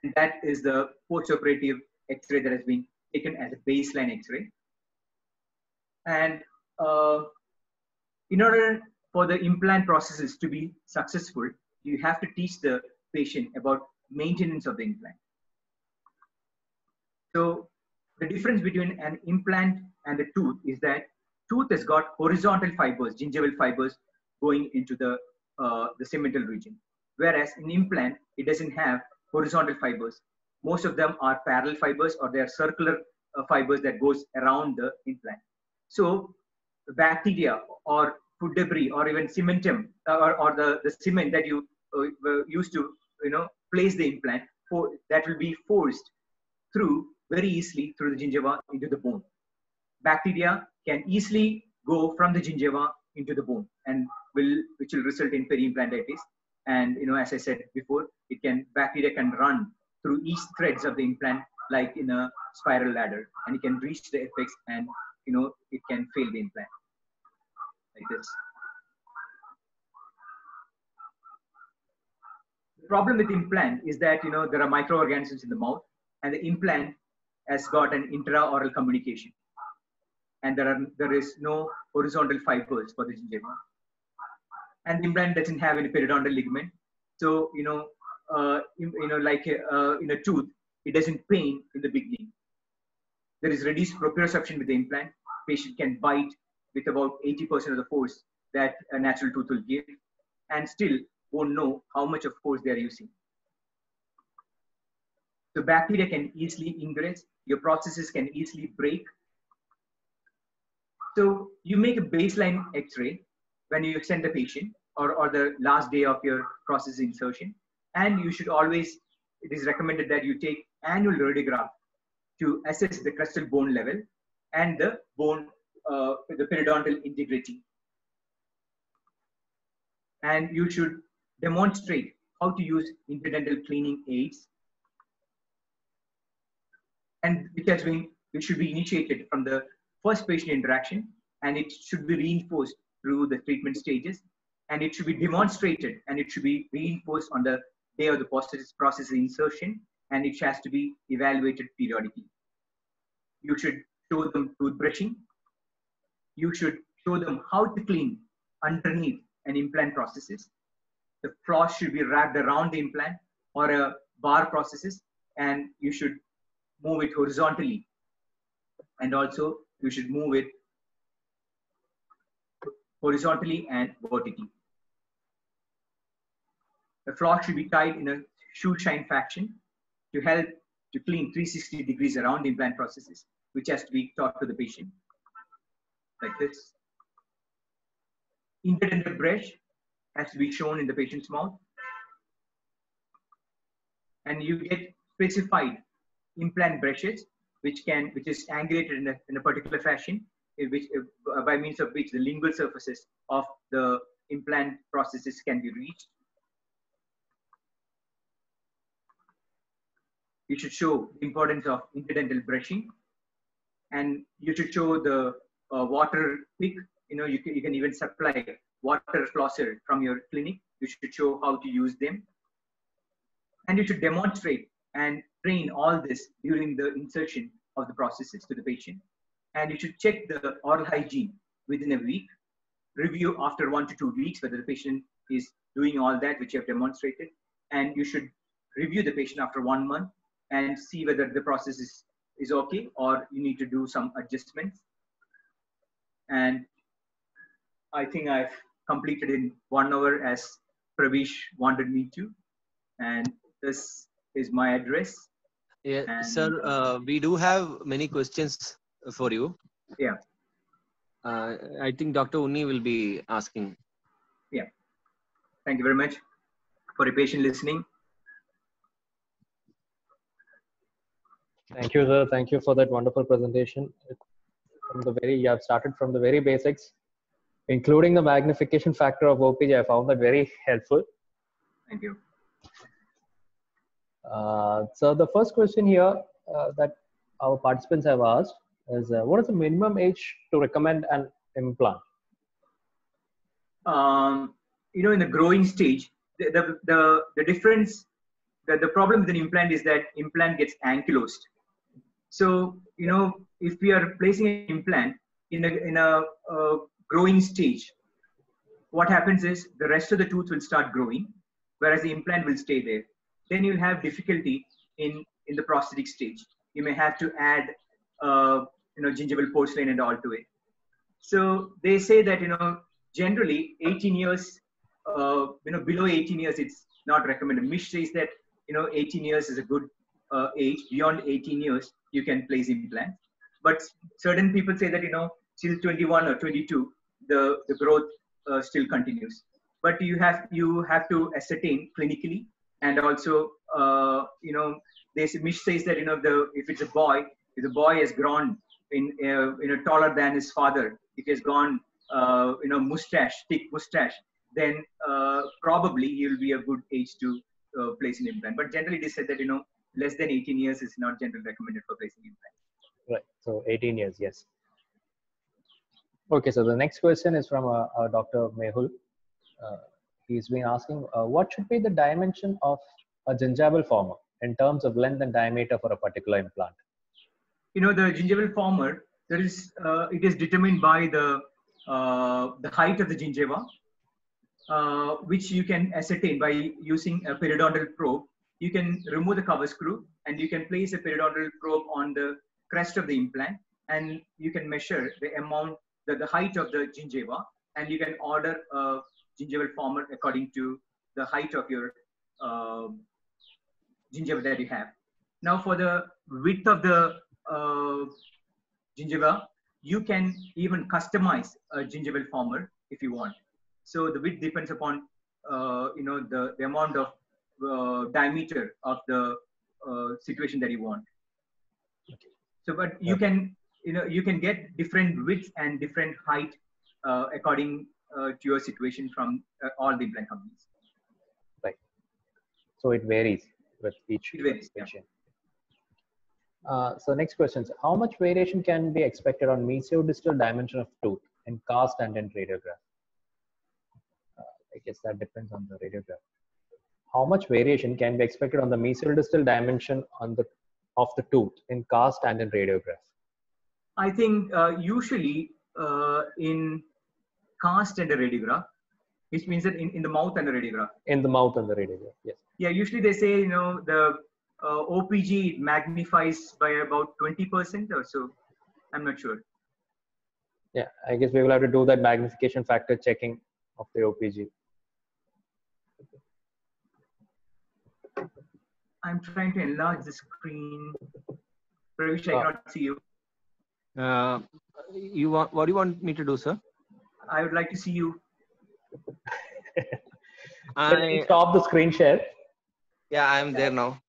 And that is the post-operative X-ray that has been taken as a baseline X-ray. And uh, in order for the implant prosthesis to be successful, you have to teach the patient about maintenance of the implant. So the difference between an implant and a tooth is that tooth has got horizontal fibers, gingival fibers going into the, uh, the cemental region. Whereas in implant, it doesn't have horizontal fibers. Most of them are parallel fibers or they are circular uh, fibers that goes around the implant. So bacteria or food debris or even cementum uh, or, or the, the cement that you uh, used to you know place the implant for that will be forced through very easily through the gingiva into the bone. Bacteria can easily go from the gingiva into the bone and will which will result in peri-implantitis. And you know, as I said before, it can bacteria can run through each threads of the implant like in a spiral ladder, and it can reach the apex and you know it can fail the implant like this. The problem with implant is that you know there are microorganisms in the mouth, and the implant has got an intraoral communication and there are there is no horizontal fibers for the gingiva. And the implant doesn't have any periodontal ligament, so you know, uh, you, know, like uh, in a tooth, it doesn't pain in the beginning. There is reduced proprioception with the implant. Patient can bite with about 80% of the force that a natural tooth will give, and still won't know how much of force they are using. So bacteria can easily ingress. Your prosthesis can easily break so you make a baseline X-ray when you send the patient or, or the last day of your prosthesis insertion. And you should always, it is recommended that you take annual radiograph to assess the crestal bone level and the bone, uh, the periodontal integrity. And you should demonstrate how to use interdental cleaning aids and which has been should be initiated from the first patient interaction and it should be reinforced through the treatment stages and it should be demonstrated and it should be reinforced on the day of the prosthesis, prosthesis insertion and it has to be evaluated periodically. You should show them toothbrushing. You should show them how to clean underneath an implant prosthesis. The floss should be wrapped around the implant or a bar prosthesis and you should move it horizontally and also you should move it horizontally and vertically. The floss should be tied in a shoe shine fashion to help to clean 360 degrees around the implant prosthesis, which has to be taught to the patient like this. Interdental brush has to be shown in the patient's mouth. And you get specified implant brushes, which can, which is angulated in a, in a particular fashion, which, uh, by means of which the lingual surfaces of the implant prosthesis can be reached. You should show the importance of interdental brushing, and you should show the uh, water pick. You know, you can, you can even supply water flosser from your clinic. You should show how to use them, and you should demonstrate and train all this during the insertion of the prosthesis to the patient. And you should check the oral hygiene within a week, review after one to two weeks whether the patient is doing all that which you have demonstrated. And you should review the patient after one month and see whether the prosthesis is, is okay or you need to do some adjustments. And I think I've completed in one hour as Pravish wanted me to. And this is my address. Yeah, And- sir, uh, we do have many questions for you. Yeah. Uh, I think Dr. Unni will be asking. Yeah. Thank you very much for your patient listening. Thank you, sir. Thank you for that wonderful presentation. From the very, you have started from the very basics, including the magnification factor of OPG. I found that very helpful. Thank you. Uh, so the first question here uh, that our participants have asked is, uh, what is the minimum age to recommend an implant? Um, you know, in the growing stage, the, the, the, the difference, the, the problem with an implant is that implant gets ankylosed. So, you know, if we are placing an implant in a, in a, uh growing stage, what happens is the rest of the tooth will start growing, whereas the implant will stay there. Then you'll have difficulty in, in the prosthetic stage. You may have to add, uh, you know, gingival porcelain and all to it. So they say that, you know, generally 18 years, uh, you know, below 18 years, it's not recommended. Misch says that, you know, 18 years is a good uh, age. Beyond 18 years, you can place implants. But certain people say that, you know, till 21 or 22, the, the growth uh, still continues. But you have, you have to ascertain clinically and also, uh, you know, say, Misch says that, you know, the, if it's a boy, if the boy has grown in, uh, you know, taller than his father, if he has gone uh, you know, mustache, thick mustache, then uh, probably he'll be a good age to uh, place an implant. But generally, they said that you know, less than 18 years is not generally recommended for placing implant. Right. So 18 years, yes. Okay. So the next question is from uh, uh, Dr. Mehul. Uh, he's been asking, uh, what should be the dimension of a gingival former in terms of length and diameter for a particular implant? You know, the gingival former, there is uh, it is determined by the the height of the gingiva, which you can ascertain by using a periodontal probe. You can remove the cover screw and you can place a periodontal probe on the crest of the implant and you can measure the amount, the, the height of the gingiva and you can order a gingival former according to the height of your uh, gingiva that you have. Now for the width of the uh, gingiva, you can even customize a gingival former if you want. So the width depends upon uh, you know the, the amount of uh, diameter of the uh, situation that you want. Okay. So, but you can, you know, you can get different width and different height uh, according uh, to your situation from uh, all the implant companies. Right. So it varies with each It varies, yeah. patient. Uh, so next question is, how much variation can be expected on mesiodistal dimension of tooth in cast and in radiograph? Uh, I guess that depends on the radiograph. How much variation can be expected on the mesiodistal dimension on the of the tooth in cast and in radiograph? I think uh, usually uh, in cast and a radiograph, which means that in, in the mouth and the radiograph, In the mouth and the radiograph, yes. yeah, usually they say, you know, the uh, OPG magnifies by about 20% or so. I'm not sure. Yeah, I guess we will have to do that magnification factor checking of the OPG. I'm trying to enlarge the screen. Pravish, I Ah. cannot see you. Uh, you want what do you want me to do, sir? I would like to see you. Can we I, stop the screen share? yeah, I'm there now.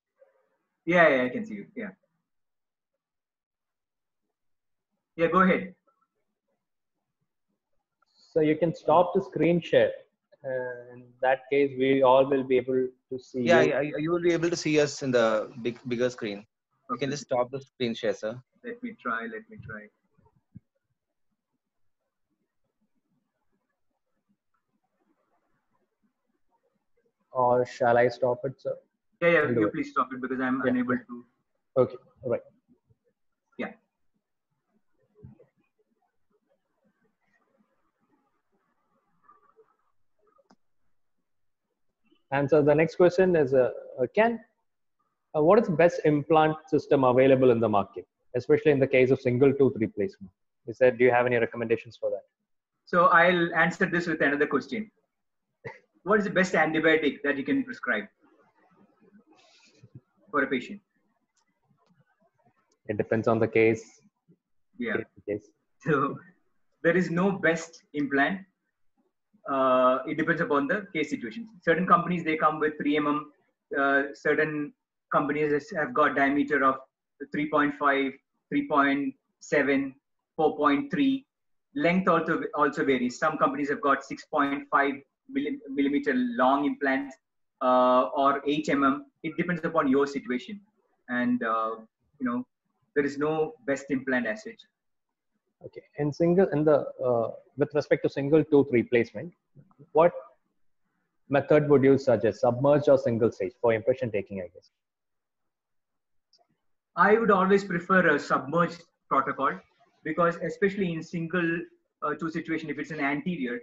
Yeah, yeah, I can see you. Yeah. Yeah, go ahead. So you can stop the screen share. Uh, in that case, we all will be able to see Yeah, you. yeah, you will be able to see us in the big bigger screen. You Okay, can just stop the screen share, sir. Let me try. Let me try. Or shall I stop it, sir? Yeah, yeah, you it. please stop it because I'm Yeah. unable to. Okay, all right. Yeah. And so the next question is, uh, uh, can uh, what is the best implant system available in the market, especially in the case of single tooth replacement? Is that do you have any recommendations for that? So I'll answer this with another question. What is the best antibiotic that you can prescribe for a patient? It depends on the case. Yeah. case. So there is no best implant. Uh, it depends upon the case situation. Certain companies they come with 3 mm. Uh, certain companies have got diameter of 3.5, 3.7, 4.3. Length also also varies. Some companies have got 6.5 millimeter long implants uh, or 8 mm. It depends upon your situation, and uh, you know there is no best implant as such. Okay. In single, in the uh, with respect to single tooth replacement, what method would you suggest? Submerged or single stage for impression taking? I guess. I would always prefer a submerged protocol because especially in single uh, two situation, if it's an anterior,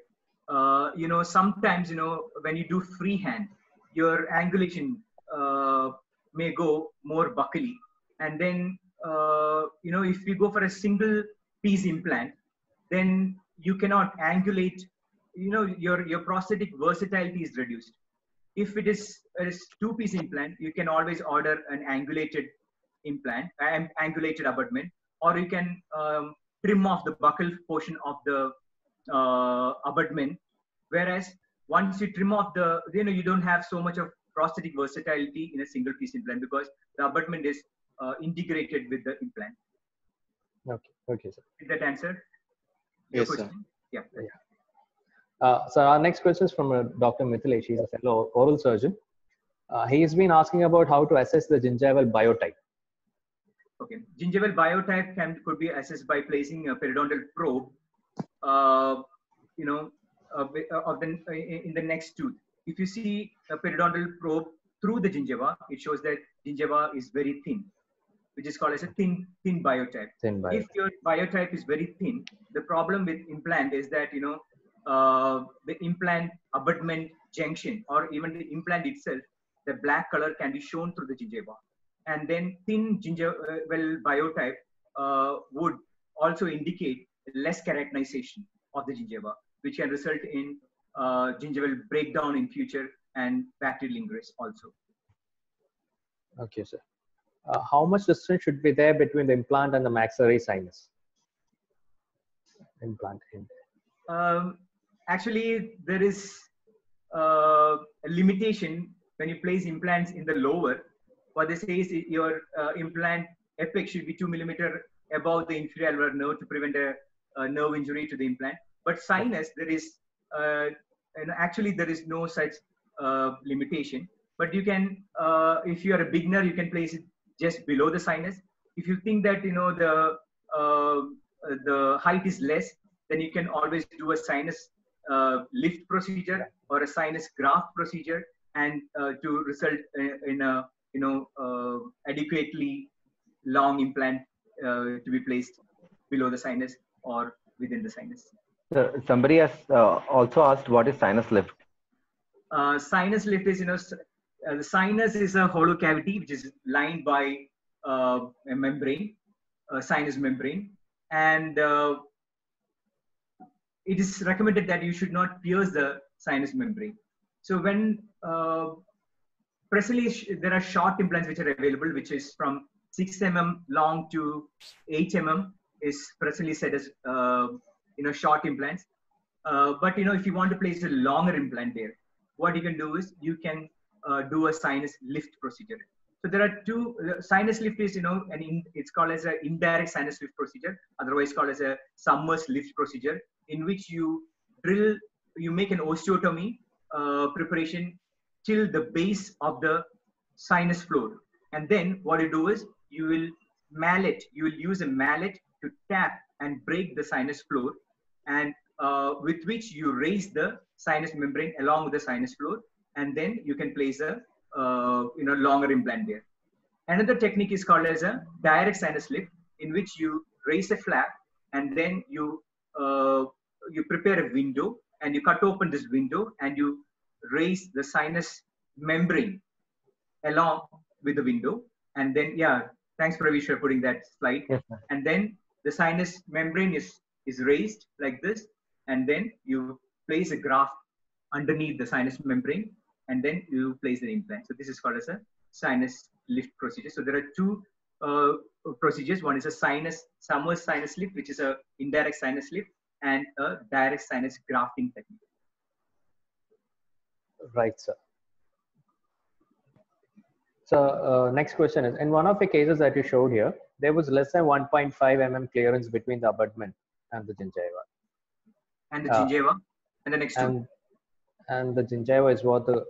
uh, you know, sometimes, you know, when you do freehand, your angulation uh, may go more buccally. And then, uh, you know, if you go for a single piece implant, then you cannot angulate, you know, your, your prosthetic versatility is reduced. If it is a two piece implant, you can always order an angulated implant, an angulated abutment, or you can um, trim off the buccal portion of the uh, abutment. Whereas once you trim off the, you know, you don't have so much of prosthetic versatility in a single piece implant because the abutment is uh, integrated with the implant. Okay. Okay, sir. Did that answer? your Yes, sir. question? Yeah. Uh, so our next question is from uh, Dr. Mithilesh. He's a fellow oral surgeon. Uh, he's been asking about how to assess the gingival biotype. Okay. Gingival biotype can could be assessed by placing a periodontal probe, uh, you know, uh, of the, uh, in in the next tooth. If you see a periodontal probe through the gingiva, it shows that gingiva is very thin, which is called as a thin thin biotype. Thin biotype. If your biotype is very thin, the problem with implant is that you know uh, the implant abutment junction or even the implant itself, the black color can be shown through the gingiva and then thin gingival biotype uh, would also indicate less keratinization of the gingiva, which can result in uh, gingival breakdown in future and bacterial ingress also. Okay, sir. Uh, how much distance should be there between the implant and the maxillary sinus? Implant end. Um, actually, there is uh, a limitation when you place implants in the lower, what they say is your uh, implant apex should be two millimeter above the inferior alveolar nerve to prevent a, a nerve injury to the implant. But sinus, there is, uh, and actually there is no such uh, limitation. But you can, uh, if you are a beginner, you can place it just below the sinus. If you think that you know the uh, the height is less, then you can always do a sinus uh, lift procedure or a sinus graft procedure, and to result in a you know uh, adequately long implant uh, to be placed below the sinus or within the sinus. So somebody has uh, also asked what is sinus lift. Uh, sinus lift is you know uh, the sinus is a hollow cavity which is lined by uh, a membrane, a sinus membrane, and uh, it is recommended that you should not pierce the sinus membrane. So when uh, presently there are short implants which are available, which is from 6 mm long to 8 mm is presently said as uh, you know short implants. Uh, but you know if you want to place a longer implant there, what you can do is you can uh, do a sinus lift procedure. So there are two uh, sinus lift is you know an in, it's called as an indirect sinus lift procedure, otherwise called as a Summers lift procedure, in which you drill you make an osteotomy uh, preparation till the base of the sinus floor, and then what you do is you will mallet you will use a mallet to tap and break the sinus floor, and uh, with which you raise the sinus membrane along with the sinus floor, and then you can place a uh, you know longer implant there. Another technique is called as a direct sinus lift, in which you raise a flap and then you uh, you prepare a window and you cut open this window and you raise the sinus membrane along with the window. And then yeah thanks Pravish for putting that slide. Yes, and then the sinus membrane is is raised like this. And then you place a graft underneath the sinus membrane. And then you place the implant. So this is called as a sinus lift procedure. So there are two uh, procedures. One is a sinus Summers sinus lift which is a indirect sinus lift and a direct sinus grafting technique Right, sir. So uh, next question is, in one of the cases that you showed here, there was less than 1.5 mm clearance between the abutment and the gingiva. and the Uh, gingiva and the next two And, and the gingiva is what the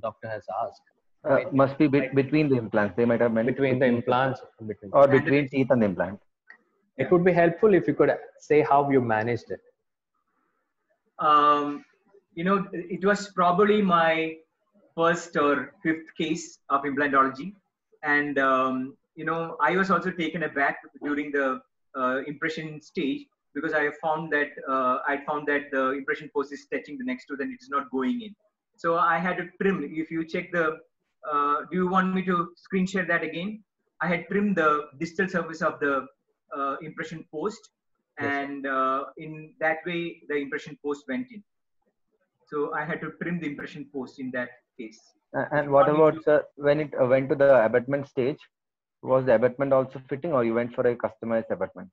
doctor has asked. Uh, Right. must be be- Right. between the implants. They might have meant Between the implants, between. or And between teeth and the implant. It would be helpful if you could say how you managed it. um, you know, it was probably my first or fifth case of implantology. And, um, you know, I was also taken aback during the uh, impression stage because I found that uh, I found that the impression post is touching the next tooth and it's not going in. So I had to trim. If you check the, uh, do you want me to screen share that again? I had trimmed the distal surface of the uh, impression post Yes. and uh, in that way the impression post went in so i had to trim the impression post in that case And what about sir, when it uh, went to the abutment stage? Was the abutment also fitting, or you went for a customized abutment?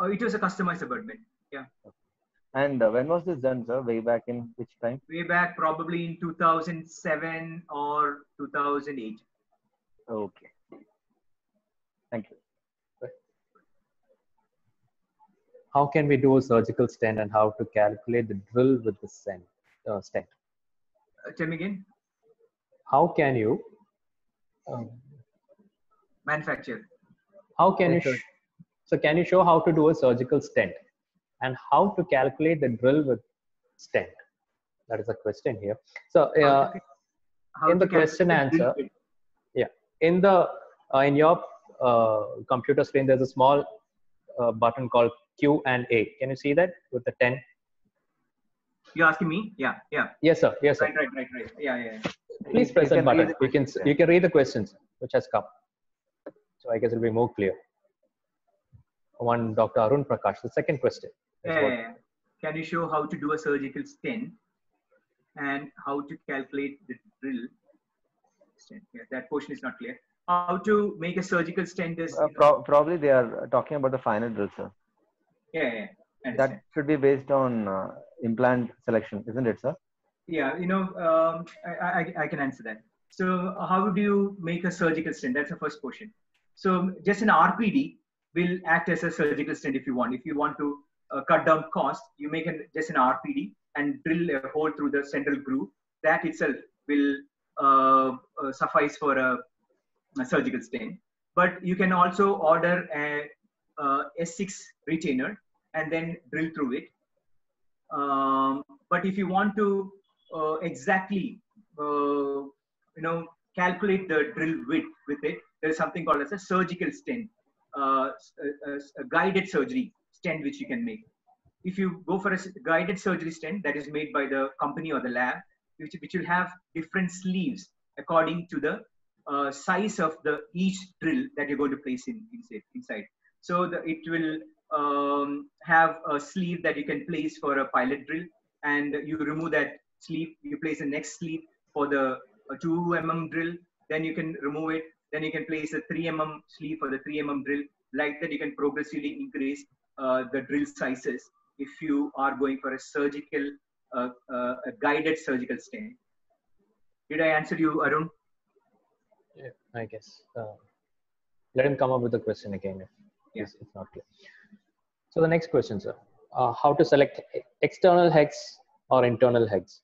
uh, it was a customized abutment Yeah. And uh, when was this done, sir? Way back in which time? way back probably in 2007 or 2008 Okay. Thank you. How can we do a surgical stent and how to calculate the drill with the stent? Uh, stent? uh, tell me again How can you? Um, manufacture how can you? Sh- so can you show how to do a surgical stent and how to calculate the drill with stent? That is a question here. So How uh, to- how in the question calculate answer, yeah, in the uh, in your uh, computer screen there's a small uh, button called q and a. Can you see that with the 10 You're asking me? Yeah yeah. Yes sir. Yes sir. Right right right right. Yeah yeah please press you that button. you can questions, you can read the questions which has come. So i guess it'll be more clear. One dr arun prakash the second question yeah, what- yeah, yeah. can you show how to do a surgical stent and how to calculate the drill stent? Yeah that portion is not clear. How to make a surgical stent is Uh, pro- probably they are talking about the final drill, sir. Yeah. That should be based on uh, implant selection, isn't it, sir? Yeah, you know, um, I, I, I can answer that. So how do you make a surgical stent? That's the first question. So just an RPD will act as a surgical stent if you want. If you want to uh, cut down cost, you make an, just an RPD and drill a hole through the central groove. That itself will uh, uh, suffice for a, a, surgical stent. But you can also order a, a Essix retainer and then drill through it. Um, but if you want to uh, exactly, uh, you know, calculate the drill width with it, there's something called as a surgical stent, uh, a, a, guided surgery stent which you can make. If you go for a guided surgery stent that is made by the company or the lab, which, which will have different sleeves according to the uh, size of the each drill that you're going to place in inside. So the, it will um, have a sleeve that you can place for a pilot drill, and you remove that sleeve. You place the next sleeve for the 2 mm drill. Then you can remove it. Then you can place a 3 mm sleeve for the 3 mm drill. Like that, you can progressively increase uh, the drill sizes if you are going for a surgical, uh, uh, a guided surgical stent. Did I answer you, Arun? Yeah, I guess. Uh, let him come up with the question again Yeah. it's, not clear. So the next question, sir. Uh, how to select external hex or internal hex?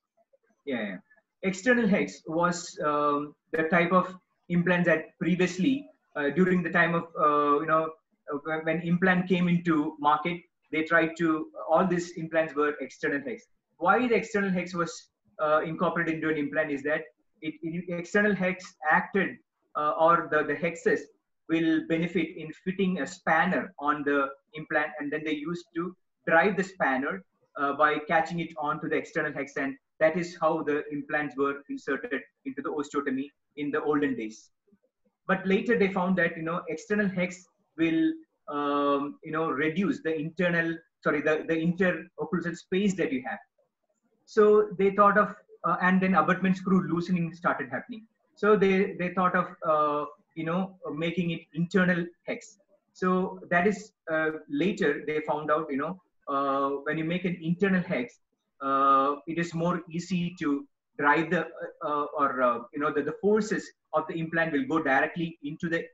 Yeah, yeah. External hex was um, the type of implants that previously, uh, during the time of, uh, you know, uh, when, implant came into market, they tried to, all these implants were external hex. Why the external hex was uh, incorporated into an implant is that it, it external hex acted uh, or the, the hexes will benefit in fitting a spanner on the implant and then they used to drive the spanner uh, by catching it onto the external hex and that is how the implants were inserted into the osteotomy in the olden days. But later they found that you know external hex will um, you know reduce the internal sorry the, the interocclusal space that you have. So they thought of uh, and then abutment screw loosening started happening. So they they thought of uh, you know making it internal hex. So that is uh, later they found out you know uh, when you make an internal hex uh, it is more easy to drive the uh, or uh, you know the, the forces of the implant will go directly into the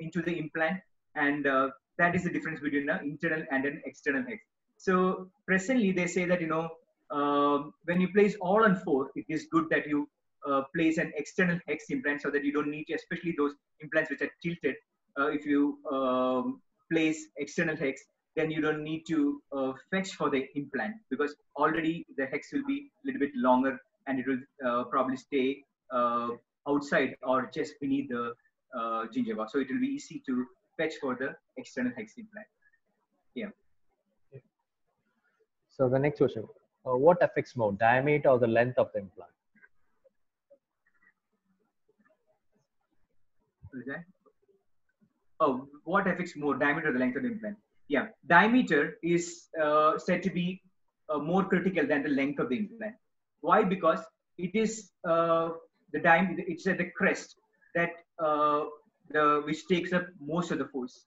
into the implant. And uh, that is the difference between an internal and an external hex. So presently they say that you know um, when you place all on four it is good that you uh, place an external hex implant so that you don't need to, especially those implants which are tilted. Uh, if you um, place external hex, then you don't need to uh, fetch for the implant because already the hex will be a little bit longer and it will uh, probably stay uh, outside or just beneath the gingiva. So it will be easy to fetch for the external hex implant. Yeah. So the next question, what affects more, diameter or the length of the implant? Oh, what affects more diameter or the length of the implant? Yeah, diameter is uh, said to be uh, more critical than the length of the implant. Why? Because it is uh, the diameter. It's at the crest that uh, the which takes up most of the force.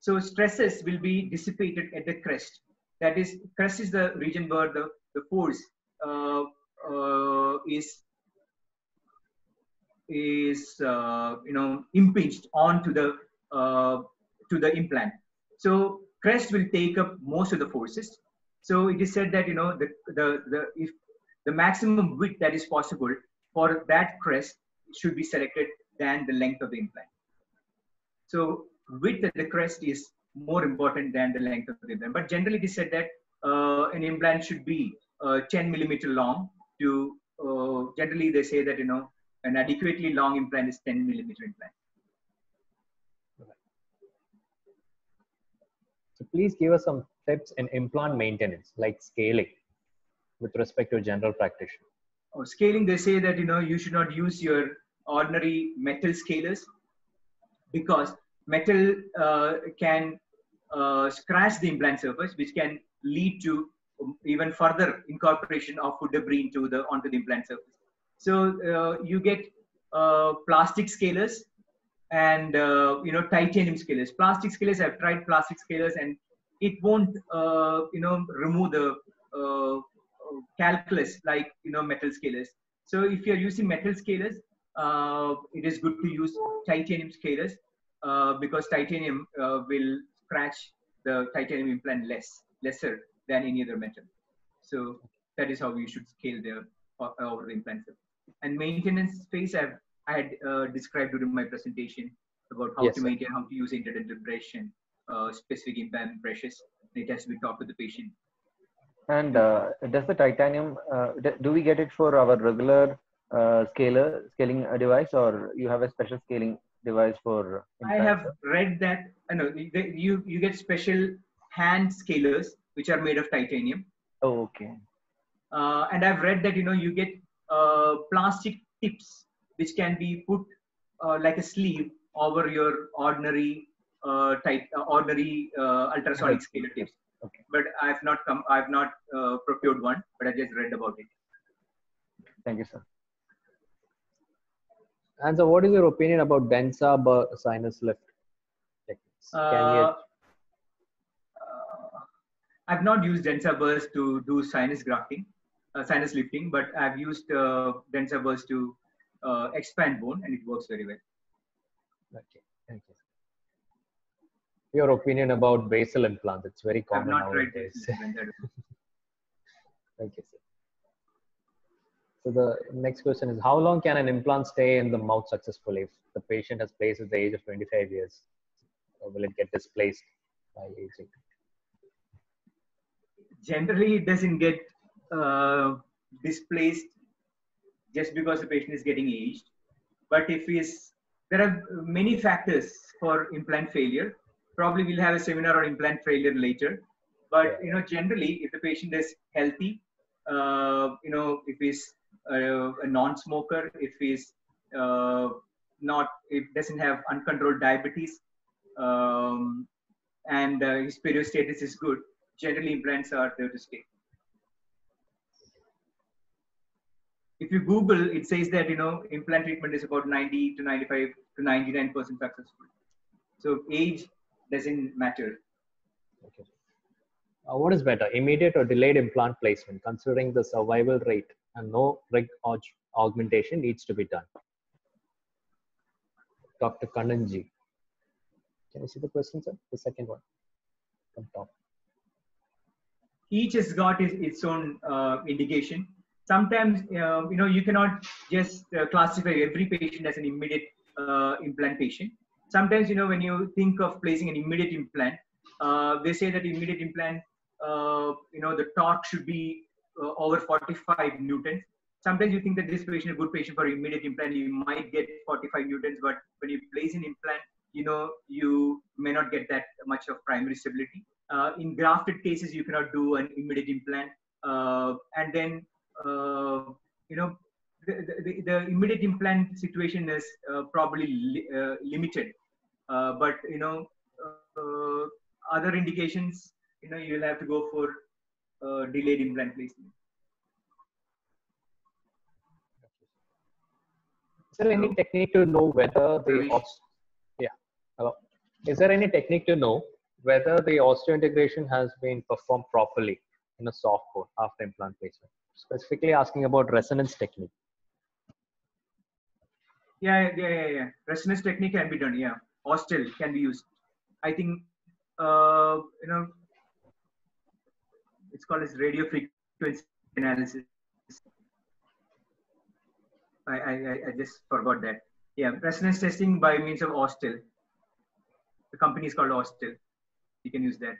So stresses will be dissipated at the crest. That is, crest is the region where the the force uh, uh, is is uh, you know impinged onto the uh, to the implant. So crest will take up most of the forces. So it is said that you know the the, the if the maximum width that is possible for that crest should be selected than the length of the implant. So width of the crest is more important than the length of the implant. But generally it is said that uh, an implant should be uh, 10 millimeter long to uh, generally they say that you know an adequately long implant is 10 millimeter implant. So please give us some tips in implant maintenance, like scaling, with respect to general practitioner. Oh, scaling, they say that you know you should not use your ordinary metal scalers because metal uh, can uh, scratch the implant surface, which can lead to even further incorporation of food debris into the onto the implant surface. So uh, you get uh, plastic scalers and uh, you know titanium scalers. Plastic scalers, I've tried plastic scalers and it won't you know remove the calculus like you know metal scalers. So if you're using metal scalers, uh, it is good to use titanium scalers uh, because titanium uh, will scratch the titanium implant less, lesser than any other metal. So that is how you should scale the our implants. And maintenance phase, I've, I had uh, described during my presentation about how Yes, to sir. maintain, how to use interdental brush and uh, specific implant brushes. It has to be taught to the patient. And uh, does the titanium, uh, do we get it for our regular uh, scaler scaling device, or you have a special scaling device for? I have read that I know you you you get special hand scalers which are made of titanium, Oh, okay. uh, and I've read that you know you get uh, plastic tips which can be put uh, like a sleeve over your ordinary uh, type uh, ordinary uh, ultrasonic scaler tips. Okay. But I've not come I've not uh, procured one, but I just read about it. Thank you, sir. And so, what is your opinion about Densah sinus lift techniques? Can you, I've not used Densah burst to do sinus grafting, sinus lifting, but I've used uh, Densah burst to uh, expand bone, and it works very well. okay, thank you. Your opinion about basal implants? It's very I've common nowadays. this. Thank you, sir. So the next question is, how long can an implant stay in the mouth successfully if the patient has placed at the age of 25 years? Or will it get displaced by aging? Generally, it doesn't get uh, displaced just because the patient is getting aged. But if he's, there are many factors for implant failure. Probably we'll have a seminar on implant failure later. But you know, generally, if the patient is healthy, uh, you know, if he's uh, a non-smoker, if he's uh, not, if doesn't have uncontrolled diabetes, um, and uh, his periostatus is good, generally implants are there to stay. If you Google, it says that you know implant treatment is about 90 to 95 to 99 percent successful. So age doesn't matter. Okay. Uh, what is better, immediate or delayed implant placement, considering the survival rate and no rig aug- augmentation needs to be done? Dr. Kananji. Can you see the question, sir? The second one from top. each has got its, its own uh, indication. Sometimes, uh, you know, you cannot just uh, classify every patient as an immediate uh, implant patient. Sometimes, you know, when you think of placing an immediate implant, uh, they say that immediate implant, uh, you know, the torque should be uh, over 45 newtons. Sometimes you think that this patient is a good patient for immediate implant, you might get 45 newtons, but when you place an implant, you know, you may not get that much of primary stability in grafted cases you cannot do an immediate implant and then you know the, the, the immediate implant situation is uh, probably li- uh, limited. Uh, but you know uh, other indications you know you'll have to go for uh, delayed implant placement. Is there any technique to know whether the yeah hello. Is there any technique to know whether the osseointegration has been performed properly in a soft bone after implant placement? Specifically asking about resonance technique. yeah yeah yeah yeah resonance technique can be done yeah Osstell can be used i think uh, you know it's called as radio frequency analysis I, I, I- just forgot that. Yeah, resonance testing by means of Osstell. The company is called Osstell. You can use that.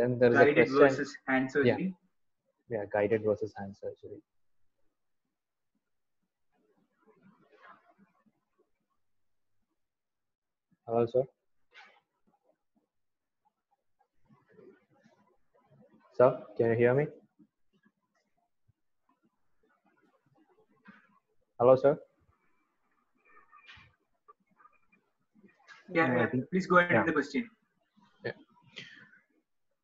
Then there is a Guided question. versus hand surgery. Yeah, yeah, guided versus hand surgery. Hello, sir. Sir, can you hear me? Hello, sir. Yeah, Yeah, I yeah. think- Please go ahead yeah. with the question.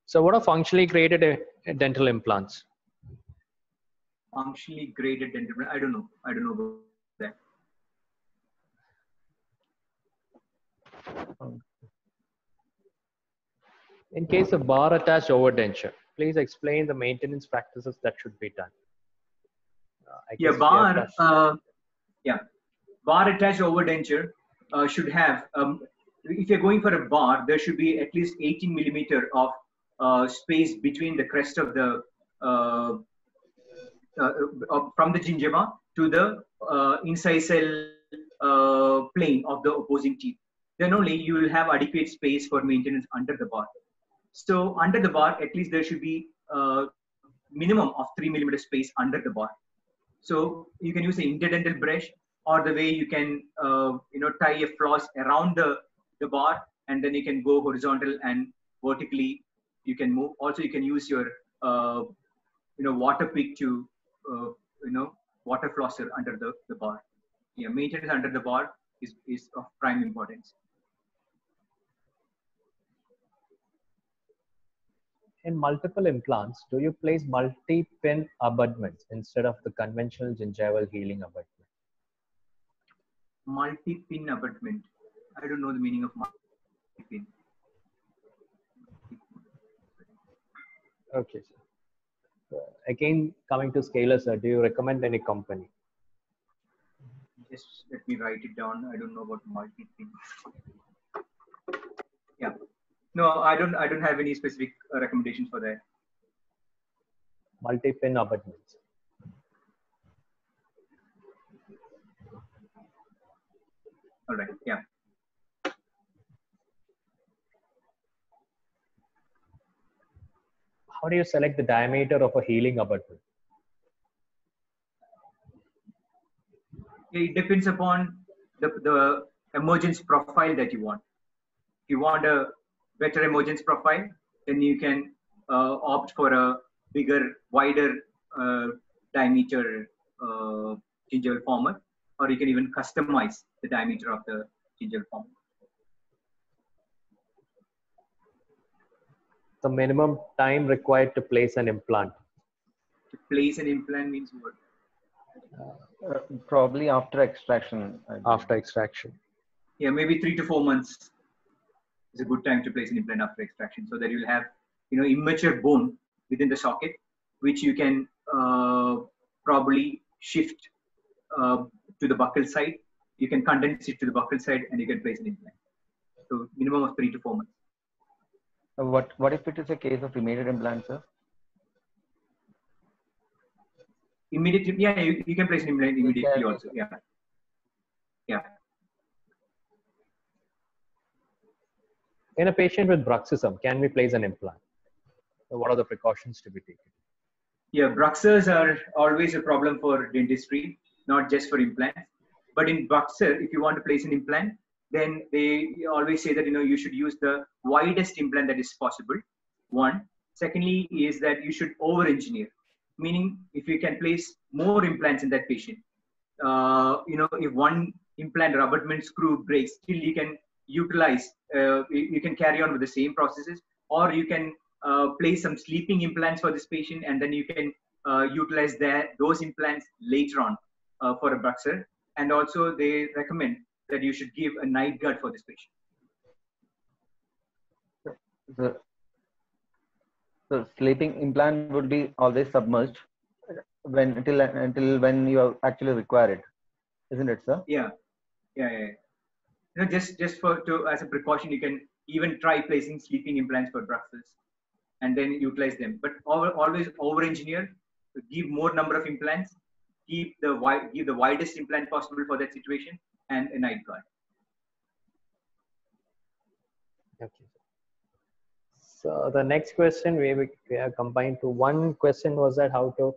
So, what are functionally graded uh, dental implants? Functionally graded dental. I don't know. I don't know about that. In case of bar attached overdenture, please explain the maintenance practices that should be done. Uh, Yeah, guess we have bar. Uh, yeah, bar attached overdenture uh, should have. Um, if you're going for a bar, there should be at least 18 millimeter of uh, space between the crest of the uh, uh, from the gingiva to the uh, incisal plane of the opposing teeth. Then only you will have adequate space for maintenance under the bar. So under the bar, at least there should be uh, minimum of three millimeter space under the bar. So you can use the interdental brush or the way you can you know tie a floss around the, the bar and then you can go horizontal and vertically you can move. Also you can use your uh, you know Waterpik to uh, you know water flosser under the, the bar. Yeah, maintenance under the bar is, is of prime importance. In multiple implants, do you place multi-pin abutments instead of the conventional gingival healing abutment? Multi-pin abutment. I don't know the meaning of multi-pin. Okay, sir. Uh, again, coming to Scaler, sir, do you recommend any company? Just let me write it down. I don't know about multi-pin. Yeah. No, I don't. I don't have any specific uh, recommendations for that. Multi-pin abutments. All right. Yeah. How do you select the diameter of a healing abutment? It depends upon the, the emergence profile that you want. If you want a better emergence profile, then you can uh, opt for a bigger, wider uh, diameter uh, gingival former, or you can even customize the diameter of the gingival former. The minimum time required to place an implant. To place an implant means what? Uh, probably after extraction. After extraction. Yeah, maybe three to four months is a good time to place an implant after extraction, so that you'll have you know immature bone within the socket, which you can uh, probably shift uh, to the buccal side. You can condense it to the buccal side, and you can place an implant. So minimum of three to four months. What what if it is a case of immediate implant, sir? Immediately, yeah, you, you can place an implant immediately can. also. Yeah, yeah. In a patient with bruxism, can we place an implant? What are the precautions to be taken? Yeah, bruxers are always a problem for dentistry, not just for implants. But in bruxer, if you want to place an implant, then they always say that you know you should use the widest implant that is possible. One. Secondly, is that you should over-engineer, meaning if you can place more implants in that patient, uh, you know, if one implant or abutment screw breaks, still you can utilize, uh, you can carry on with the same prosthesis, or you can uh, place some sleeping implants for this patient, and then you can uh, utilize that those implants later on uh, for a bruxer. And also, they recommend that you should give a night guard for this patient. The, the sleeping implant would be always submerged when until until when you actually require it, isn't it, sir? Yeah, yeah, yeah. You know, just just for to as a precaution, you can even try placing sleeping implants for bruxers, and then utilize them. But always over-engineer, give more number of implants, keep the wide, give the widest implant possible for that situation, and a night guard. Okay. So the next question we, we have combined to one question was that how to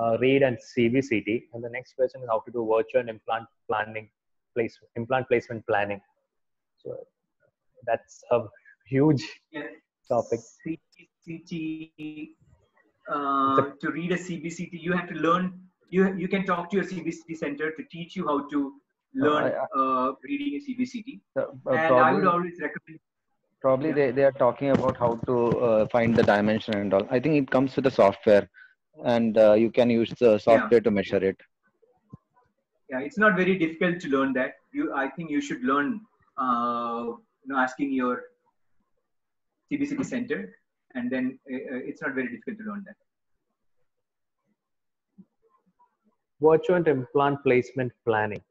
uh, read and CBCT, and the next question is how to do virtual implant planning, place implant placement planning. So that's a huge Yeah. topic. CBCT, uh, to read a CBCT, you have to learn. You you can talk to your CBCT center to teach you how to learn uh, reading a CBCT. So, uh, And I would always recommend. probably yeah. they, they are talking about how to uh, find the dimension and all. I think it comes with the software, and uh, you can use the software to measure it. Yeah, it's not very difficult to learn that. You, I think you should learn. Uh, you know, asking your CBCT center, and then uh, uh, it's not very difficult to learn that. Virtual implant placement planning.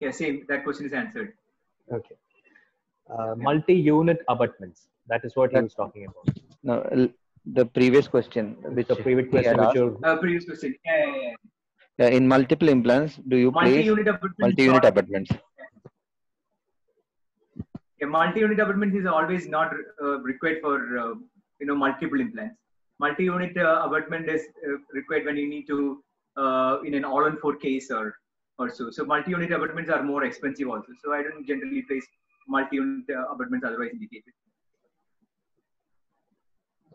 Yeah, same. That question is answered. Okay. Uh, multi-unit abutments. That is what he was talking about. No, the previous question, which the previous he question, which asked, you Uh, previous question. Yeah, yeah, yeah. yeah, in multiple implants, do you place Multi-unit abutment. is multi-unit not- abutments? Yeah, multi-unit abutment is always not uh, required for uh, you know multiple implants. Multi-unit uh, abutment is uh, required when you need to uh, in an all-on-four case or or so. Multi-unit abutments are more expensive also. So I don't generally place multi-unit uh, abutments otherwise indicated.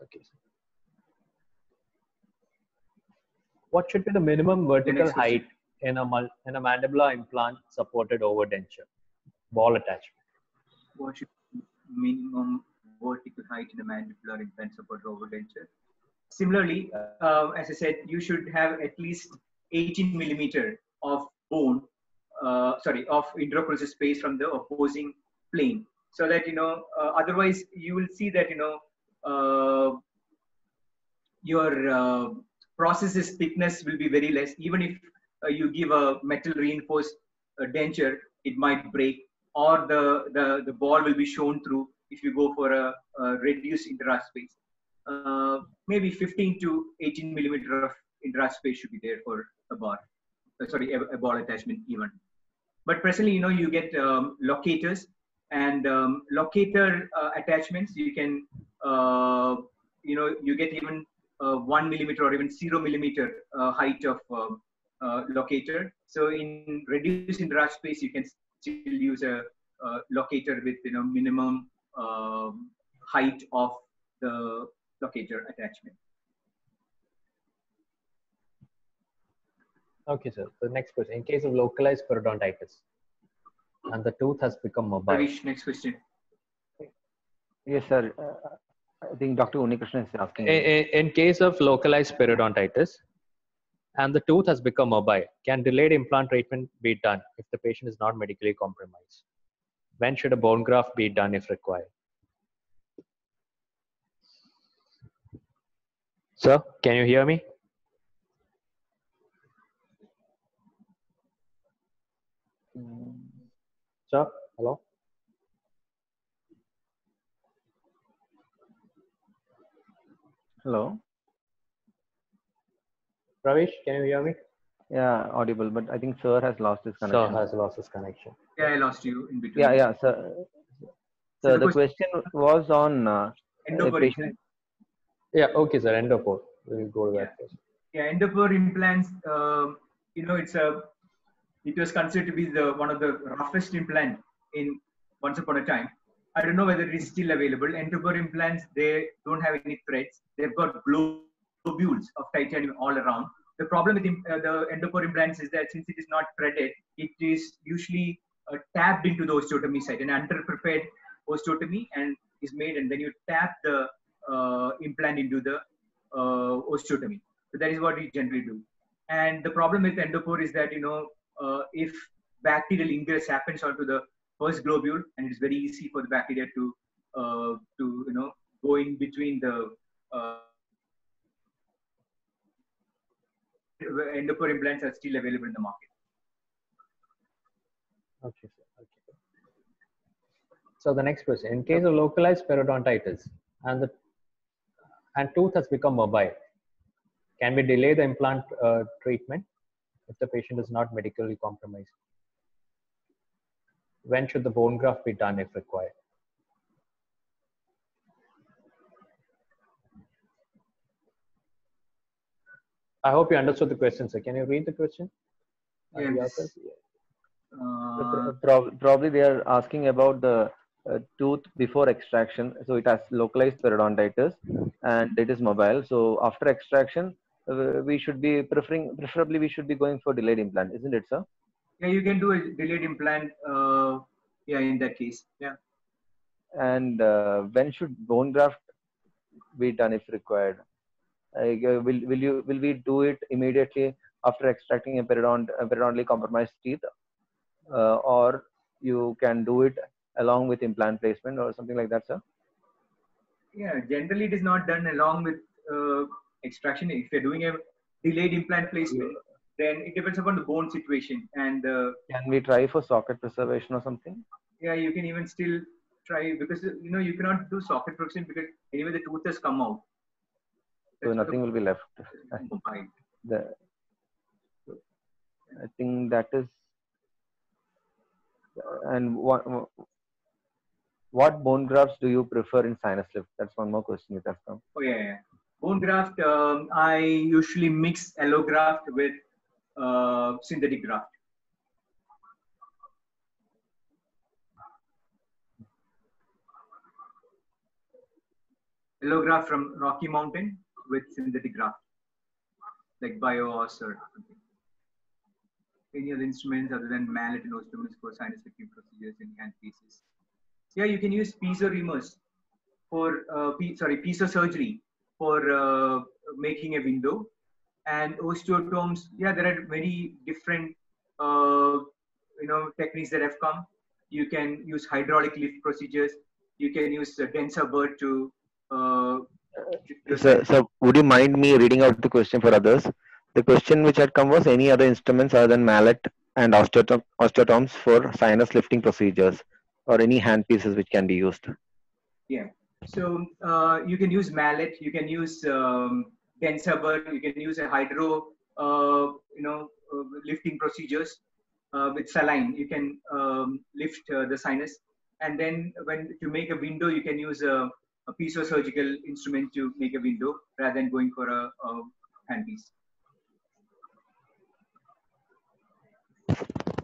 Okay. What should be the minimum vertical question. height in a mul- in a mandibular implant supported overdenture? Ball attachment. What should be minimum vertical height in a mandibular implant support overdenture? Similarly, uh, as I said, you should have at least 18 millimeter of bone, uh, sorry, of interocclusal space from the opposing plane, so that you know. Uh, otherwise, you will see that you know uh, your uh, prosthesis thickness will be very less. Even if uh, you give a metal reinforced uh, denture, it might break, or the, the the ball will be shown through if you go for a, a reduced intra space. Uh, maybe 15 to 18 millimeter of intra space should be there for a bar. Uh, sorry, ball attachment even. But presently, you know, you get um, locators and um, locator uh, attachments. You can, uh, you know, you get even uh, one millimeter or even zero millimeter uh, height of uh, locator. So in reduced intra space, you can still use a, locator with you know minimum um, height of the locator attachment. Okay, sir. The next question. In case of localized periodontitis and the tooth has become mobile, Ravish, next question. Yes, sir. Uh, I think Dr. Unikrishnan is asking. in, in- in case of localized periodontitis and the tooth has become mobile, can delayed implant treatment be done if the patient is not medically compromised? When should a bone graft be done if required? Sir, can you hear me? Mm, Sir, hello? Hello. Ravish, can you hear me? Yeah, audible, but I think sir has lost his connection. Sir has lost his connection. Yeah, I lost you in between. Yeah, yeah, sir. So So the the question was on uh, Endopore patient. Yeah, okay, sir. Endopore. We'll go to that first. Yeah, endopore implants. Um, you know, it's a. It was considered to be the one of the roughest implant in once upon a time. I don't know whether it is still available. Endopore implants they don't have any threads. They've got globules of titanium all around. The problem with uh, the endopore implants is that since it is not threaded, it is usually uh, tapped into the osteotomy site, an underprepared osteotomy, and is made, and then you tap the uh, implant into the uh, osteotomy. So that is what we generally do. And the problem with endopore is that you know if bacterial ingress happens onto the first globule, and it's very easy for the bacteria to uh, to you know go in between the uh, endopore implants are still available in the market. Okay. Okay. So the next question: In case of localized periodontitis and the and tooth has become mobile, can we delay the implant uh, treatment if the patient is not medically compromised? When should the bone graft be done if required? I hope you understood the question, sir. Can you read the question? Yes. Uh, probably they are asking about the uh, tooth before extraction. So it has localized periodontitis and it is mobile. So after extraction, we should be preferring, preferably we should be going for delayed implant, isn't it, sir? yeah, you can do a delayed implant. Uh, yeah, in that case. Yeah. And uh, when should bone graft be done if required? Like, uh, will will you will we do it immediately after extracting a periodont periodontally compromised teeth, uh, or you can do it along with implant placement or something like that, sir? Yeah, generally it is not done along with uh, extraction. If you're doing a delayed implant placement, then it depends upon the bone situation. And uh, Can we try for socket preservation or something? yeah, you can even still try because you know you cannot do socket protection because anyway the tooth has come out. So That's nothing will be left. the- I think that is. And what what bone grafts do you prefer in sinus lift? That's one more question which has come. Oh yeah, yeah. Bone graft. Um, I usually mix allograft with uh, synthetic graft. Allograft from Rocky Mountain with synthetic graft, like Bio-Oss or something. Any other instruments other than mallet and instruments for sinus lifting procedures in hand pieces? Yeah, you can use piezo reamers for uh, sorry piezo surgery for uh, making a window and osteotomes yeah there are many different uh, you know techniques that have come you can use hydraulic lift procedures you can use a Densah bird to uh, So, so would you mind me reading out the question for others? The question which had come was any other instruments other than mallet and osteotom- osteotomes for sinus lifting procedures or any hand pieces which can be used. Yeah. So uh, you can use mallet, you can use um, Densah you can use a hydro, uh, you know, uh, lifting procedures uh, with saline. You can um, lift uh, the sinus, and then when to make a window, you can use a, a piezo surgical instrument to make a window rather than going for a, a handpiece.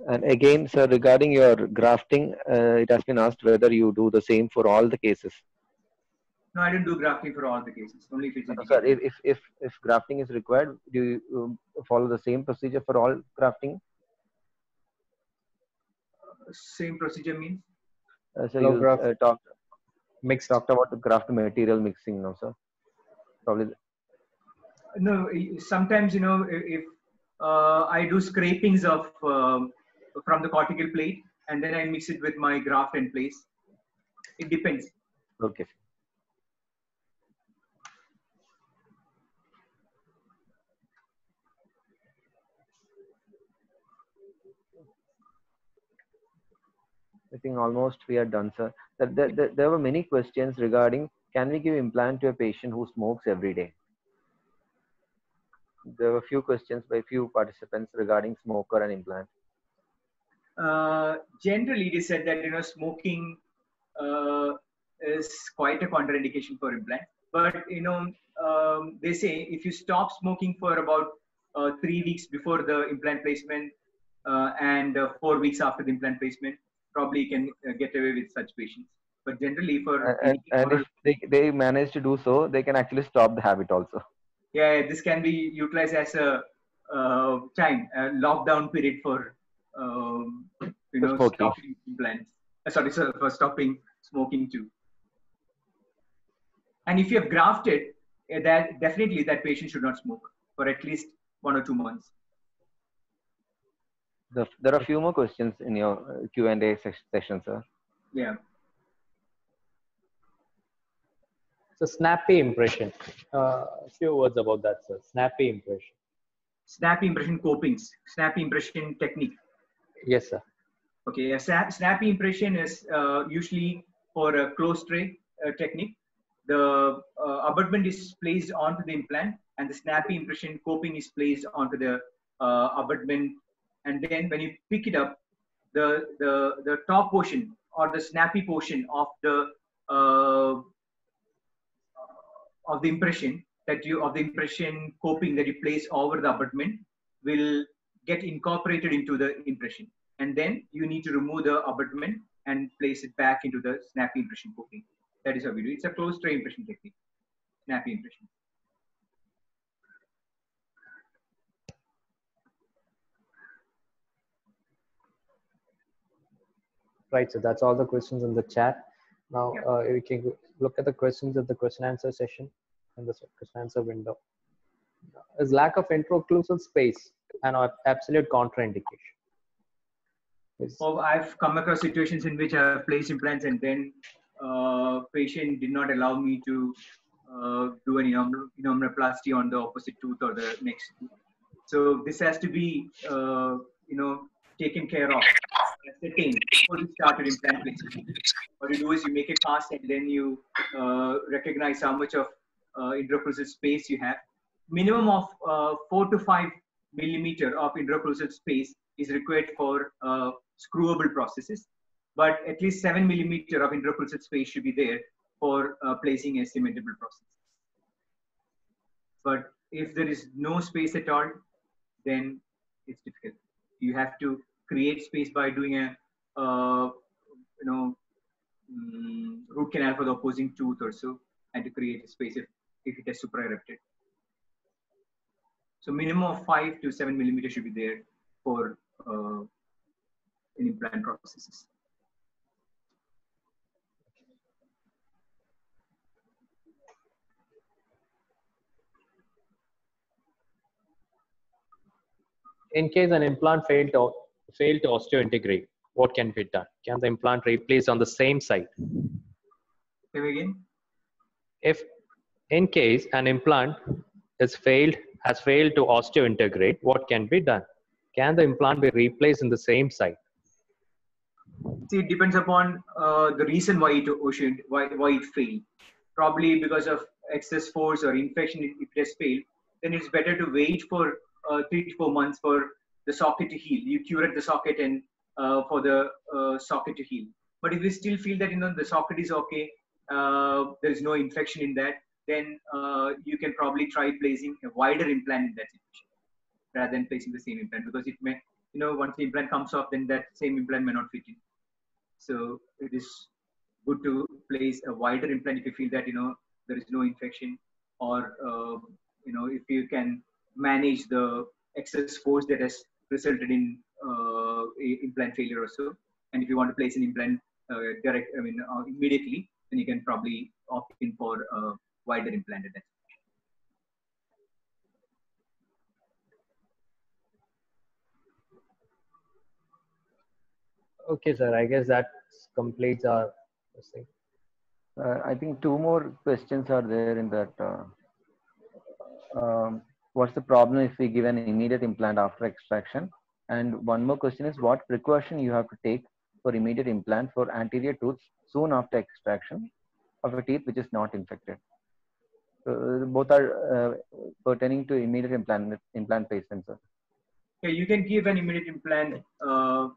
And again, sir, regarding your grafting, uh, it has been asked whether you do the same for all the cases. No, I don't do grafting for all the cases. Only if it's No, sir, if, if, if, if grafting is required, do you um, follow the same procedure for all grafting? Same procedure means. Uh, so No you graft. uh, talked, Mixed. talked about the graft material mixing, no, sir? Probably no sometimes you know if if, uh, i do scrapings of um, from the cortical plate and then i mix it with my graft in place it depends okay. I think almost we are done, sir. There, there, there, were many questions regarding can we give implant to a patient who smokes every day? There were a few questions by few participants regarding smoker and implant. uh, generally they said that you know smoking uh, is quite a contraindication for implant but you know um, they say if you stop smoking for about uh, three weeks before the implant placement uh, and uh, four weeks after the implant placement probably can uh, get away with such patients but generally for And, and, if they, they manage to do so, they can actually stop the habit also. yeah this can be utilized as a uh, time a lockdown period for um, you For know smoking. stopping implants uh, sorry for stopping smoking too and if you have grafted eh, that definitely that patient should not smoke for at least one or two months The, there are a few more questions in your uh, Q&A session, sir. yeah So snappy impression. Uh, a few words about that, sir. Snappy impression. snappy impression copings snappy impression technique Yes, sir. Okay, a snap, snappy impression is uh, usually for a closed tray uh, technique. The uh, abutment is placed onto the implant, and the snappy impression coping is placed onto the uh, abutment. And then when you pick it up, the the the top portion or the snappy portion of the uh, of the impression that you of the impression coping that you place over the abutment will get incorporated into the impression and then you need to remove the abutment and place it back into the snappy impression coping. That is how we do it. It's a closed tray impression technique. Snappy impression. Right. So that's all the questions in the chat. Now Yeah. uh, we can look at the questions at the question answer session in the question answer window. Is lack of interocclusal space an absolute contraindication? Yes. Oh, I've come across situations in which I've placed implants and then uh, patient did not allow me to uh, do an enameloplasty on the opposite tooth or the next tooth. So this has to be, uh, you know, taken care of, ascertained before you start your implant placement. What you do is you make a cast and then you uh, recognize how much of uh, space you have. Minimum of uh, four to five millimeter of interocclusal space is required for uh, screwable prosthesis, but at least seven millimeter of interocclusal space should be there for uh, placing a cementable prosthesis. But if there is no space at all, then it's difficult. You have to create space by doing a, uh, you know, mm, root canal for the opposing tooth or so, and to create a space if, if it is supraerupted. So minimum of five to seven millimeter should be there for uh, in implant prosthesis. In case an implant failed to failed to osteointegrate, what can be done? Can the implant replace on the same site? Come again? If in case an implant is failed has failed to osteointegrate, what can be done? Can the implant be replaced in the same site? See, it depends upon uh, the reason why it ocean why why it failed. Probably because of excess force or infection, if it has failed, then it's better to wait for uh, three to four months for the socket to heal. You curate the socket and uh, for the uh, socket to heal. But if you still feel that you know the socket is okay, uh, there is no infection in that, then uh, you can probably try placing a wider implant in that situation rather than placing the same implant because it may you know once the implant comes off, then that same implant may not fit in. So it is good to place a wider implant if you feel that you know there is no infection or uh, you know if you can manage the excess force that has resulted in uh, implant failure or so. And if you want to place an implant uh, direct, I mean uh, immediately, then you can probably opt in for a wider implant at that. Okay, sir. I guess that completes our thing. Uh, I think two more questions are there in that. Uh, um, what's the problem if we give an immediate implant after extraction? And one more question is what precaution you have to take for immediate implant for anterior tooth soon after extraction of a teeth which is not infected. Uh, both are uh, pertaining to immediate implant implant placement, sir. Yeah, you can give an immediate implant uh,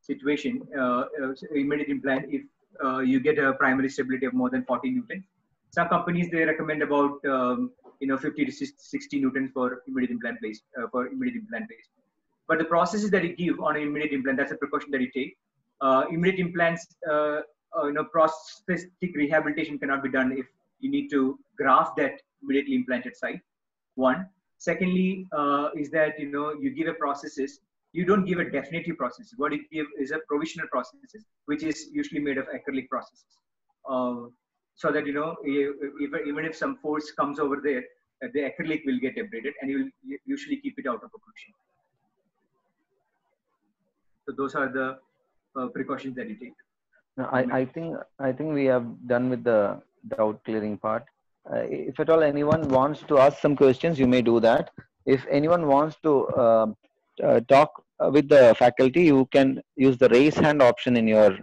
situation, uh, uh, immediate implant if uh, you get a primary stability of more than 40 newtons. Some companies they recommend about um, you know 50 to 60 newtons for immediate implant place for immediate implant place. But the prosthesis that you give on an immediate implant, that's a precaution that you take. immediate implants, you know, prosthetic rehabilitation cannot be done if you need to graft that immediately implanted site. One. Secondly, uh, is that you know you give a prosthesis. You don't give a definitive prosthesis. What you give is a provisional prosthesis, which is usually made of acrylic prosthesis. Uh, so that you know even, if some force comes over there, uh, the acrylic will get abraded, and you will usually keep it out of occlusion. So those are the uh, precautions that you take. I, I think I think we have done with the doubt clearing part. Uh, if at all anyone wants to ask some questions, you may do that. If anyone wants to uh, uh, talk with the faculty, you can use the raise hand option in your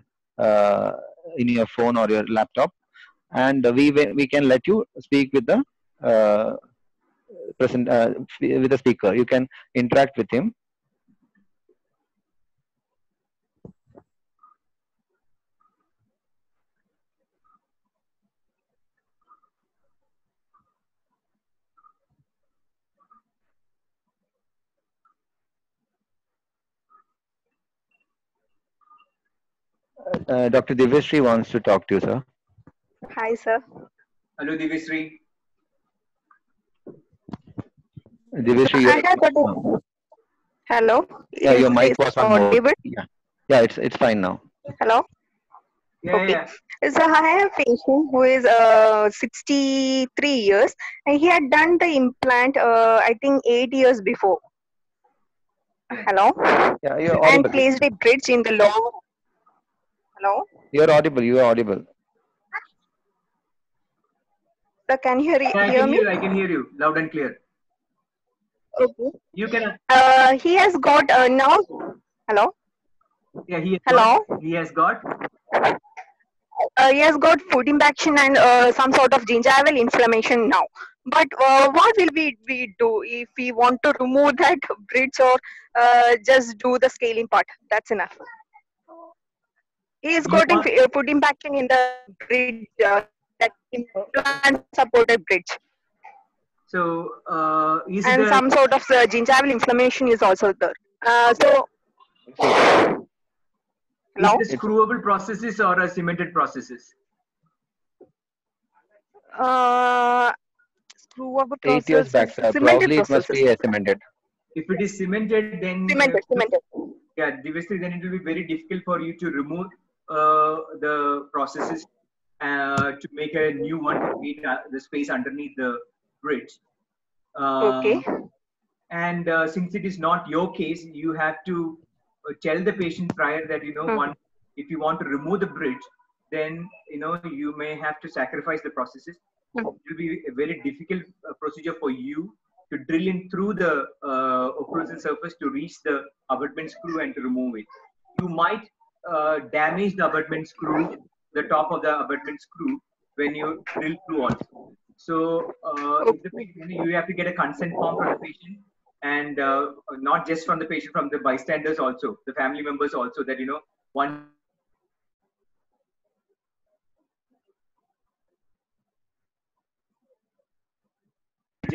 in your phone or your laptop, and we we can let you speak with the present with the speaker. You can interact with him. Uh, Dr. Divyasri wants to talk to you, sir. Hi, sir. Hello, Divyasri. Divyasri, I have Hello. Yeah, your mic was on mode. audible? Yeah, yeah, it's it's fine now. Hello. Yeah, Okay. yeah. So I have a patient who is uh, 63 years, and he had done the implant. Uh, I think eight years before. Hello. Yeah, you're And placed a bridge in the lower. Hello. You're audible. You are audible. Can you hear, I hear can me? hear, I can hear you loud and clear. Okay. You can, Uh, he has got uh, now. Hello. yeah, he has Hello? got, he has got, Uh, he has got food infection and uh, some sort of gingival inflammation now. But uh, what will we, we do if we want to remove that bridge or uh, just do the scaling part? That's enough. He is got want- uh, food infection in the bridge, uh, that implant supported bridge. so, uh, is and the, some sort of uh, gingival inflammation is also there. Uh, so, hello. is it screwable prosthesis or a cemented prosthesis? Uh, screw up Eight years back, sir. cemented Probably it must prosthesis. be uh, cemented. If it is cemented, then cemented, cemented. yeah, obviously then it will be very difficult for you to remove uh, the prosthesis uh, to make a new one to create uh, the space underneath the bridge. Um, Okay. And uh, since it is not your case, you have to uh, tell the patient prior that you know Hmm. one if you want to remove the bridge, then you know you may have to sacrifice the prosthesis. Hmm. It will be a very difficult uh, procedure for you to drill in through the uh, occlusal surface to reach the abutment screw and to remove it. You might uh, damage the abutment screw, the top of the abutment screw, when you drill through also. So uh, patient, you have to get a consent form from the patient, and uh, not just from the patient, from the bystanders also, the family members also, that you know one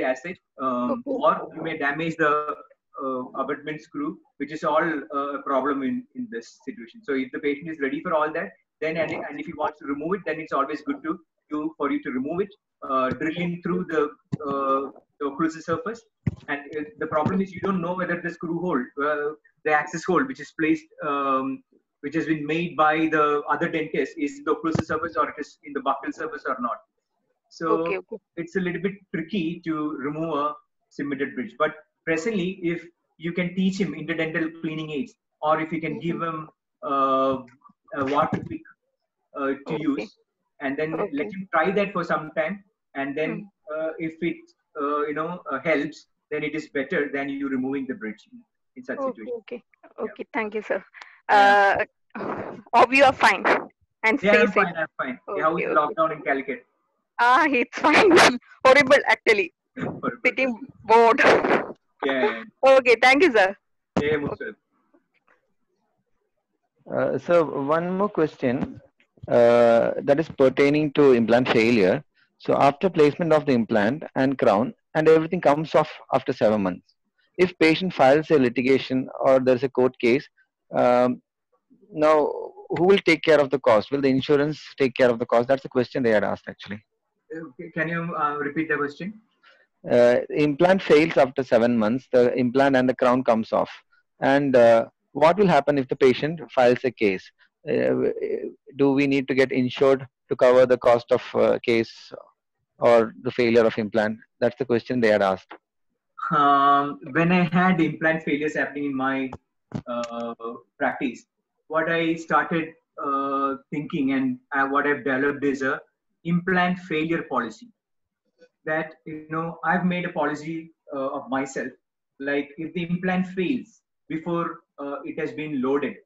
acid, um, or you may damage the uh, abutment screw, which is all uh, a problem in, in this situation. So if the patient is ready for all that, then and, and if he wants to remove it, then it's always good to, to for you to remove it, uh, drilling through the, uh, the occlusal surface. And uh, the problem is you don't know whether the screw hole, uh, the access hole, which is placed, um, which has been made by the other dentist, is the occlusal surface or it is in the buccal surface or not. So Okay, okay. it's a little bit tricky to remove a cemented bridge. But presently, if you can teach him interdental cleaning aids, or if you can give him uh, a water pick uh, to Okay. use, and then Okay. let him try that for some time, and then uh, if it uh, you know uh, helps, then it is better than you removing the bridge in, in such Okay, situation. okay. Okay, thank you, sir. Yeah. Uh, hope you are fine and Yeah, I'm fine. I'm fine. Yeah, How is Okay, okay. lockdown in Calicut? Ah, it's fine. Horrible, actually. For- Pretty bored. Yeah, Okay, thank you, sir. yeah, yeah. Uh, so one more question uh, that is pertaining to implant failure. So after placement of the implant and crown and everything comes off after seven months. If patient files a litigation or there's a court case, um, now who will take care of the cost? Will the insurance take care of the cost? That's the question they had asked actually. Can you uh, repeat the question? uh, implant fails after seven months, the implant and the crown comes off. And uh, what will happen if the patient files a case? Uh, do we need to get insured to cover the cost of uh, case or the failure of implant? That's the question they had asked. um, when I had implant failures happening in my uh, practice, what I started uh, thinking and uh, what I've developed is a implant failure policy. That you know, I've made a policy uh, of myself. Like if the implant fails before it has been loaded,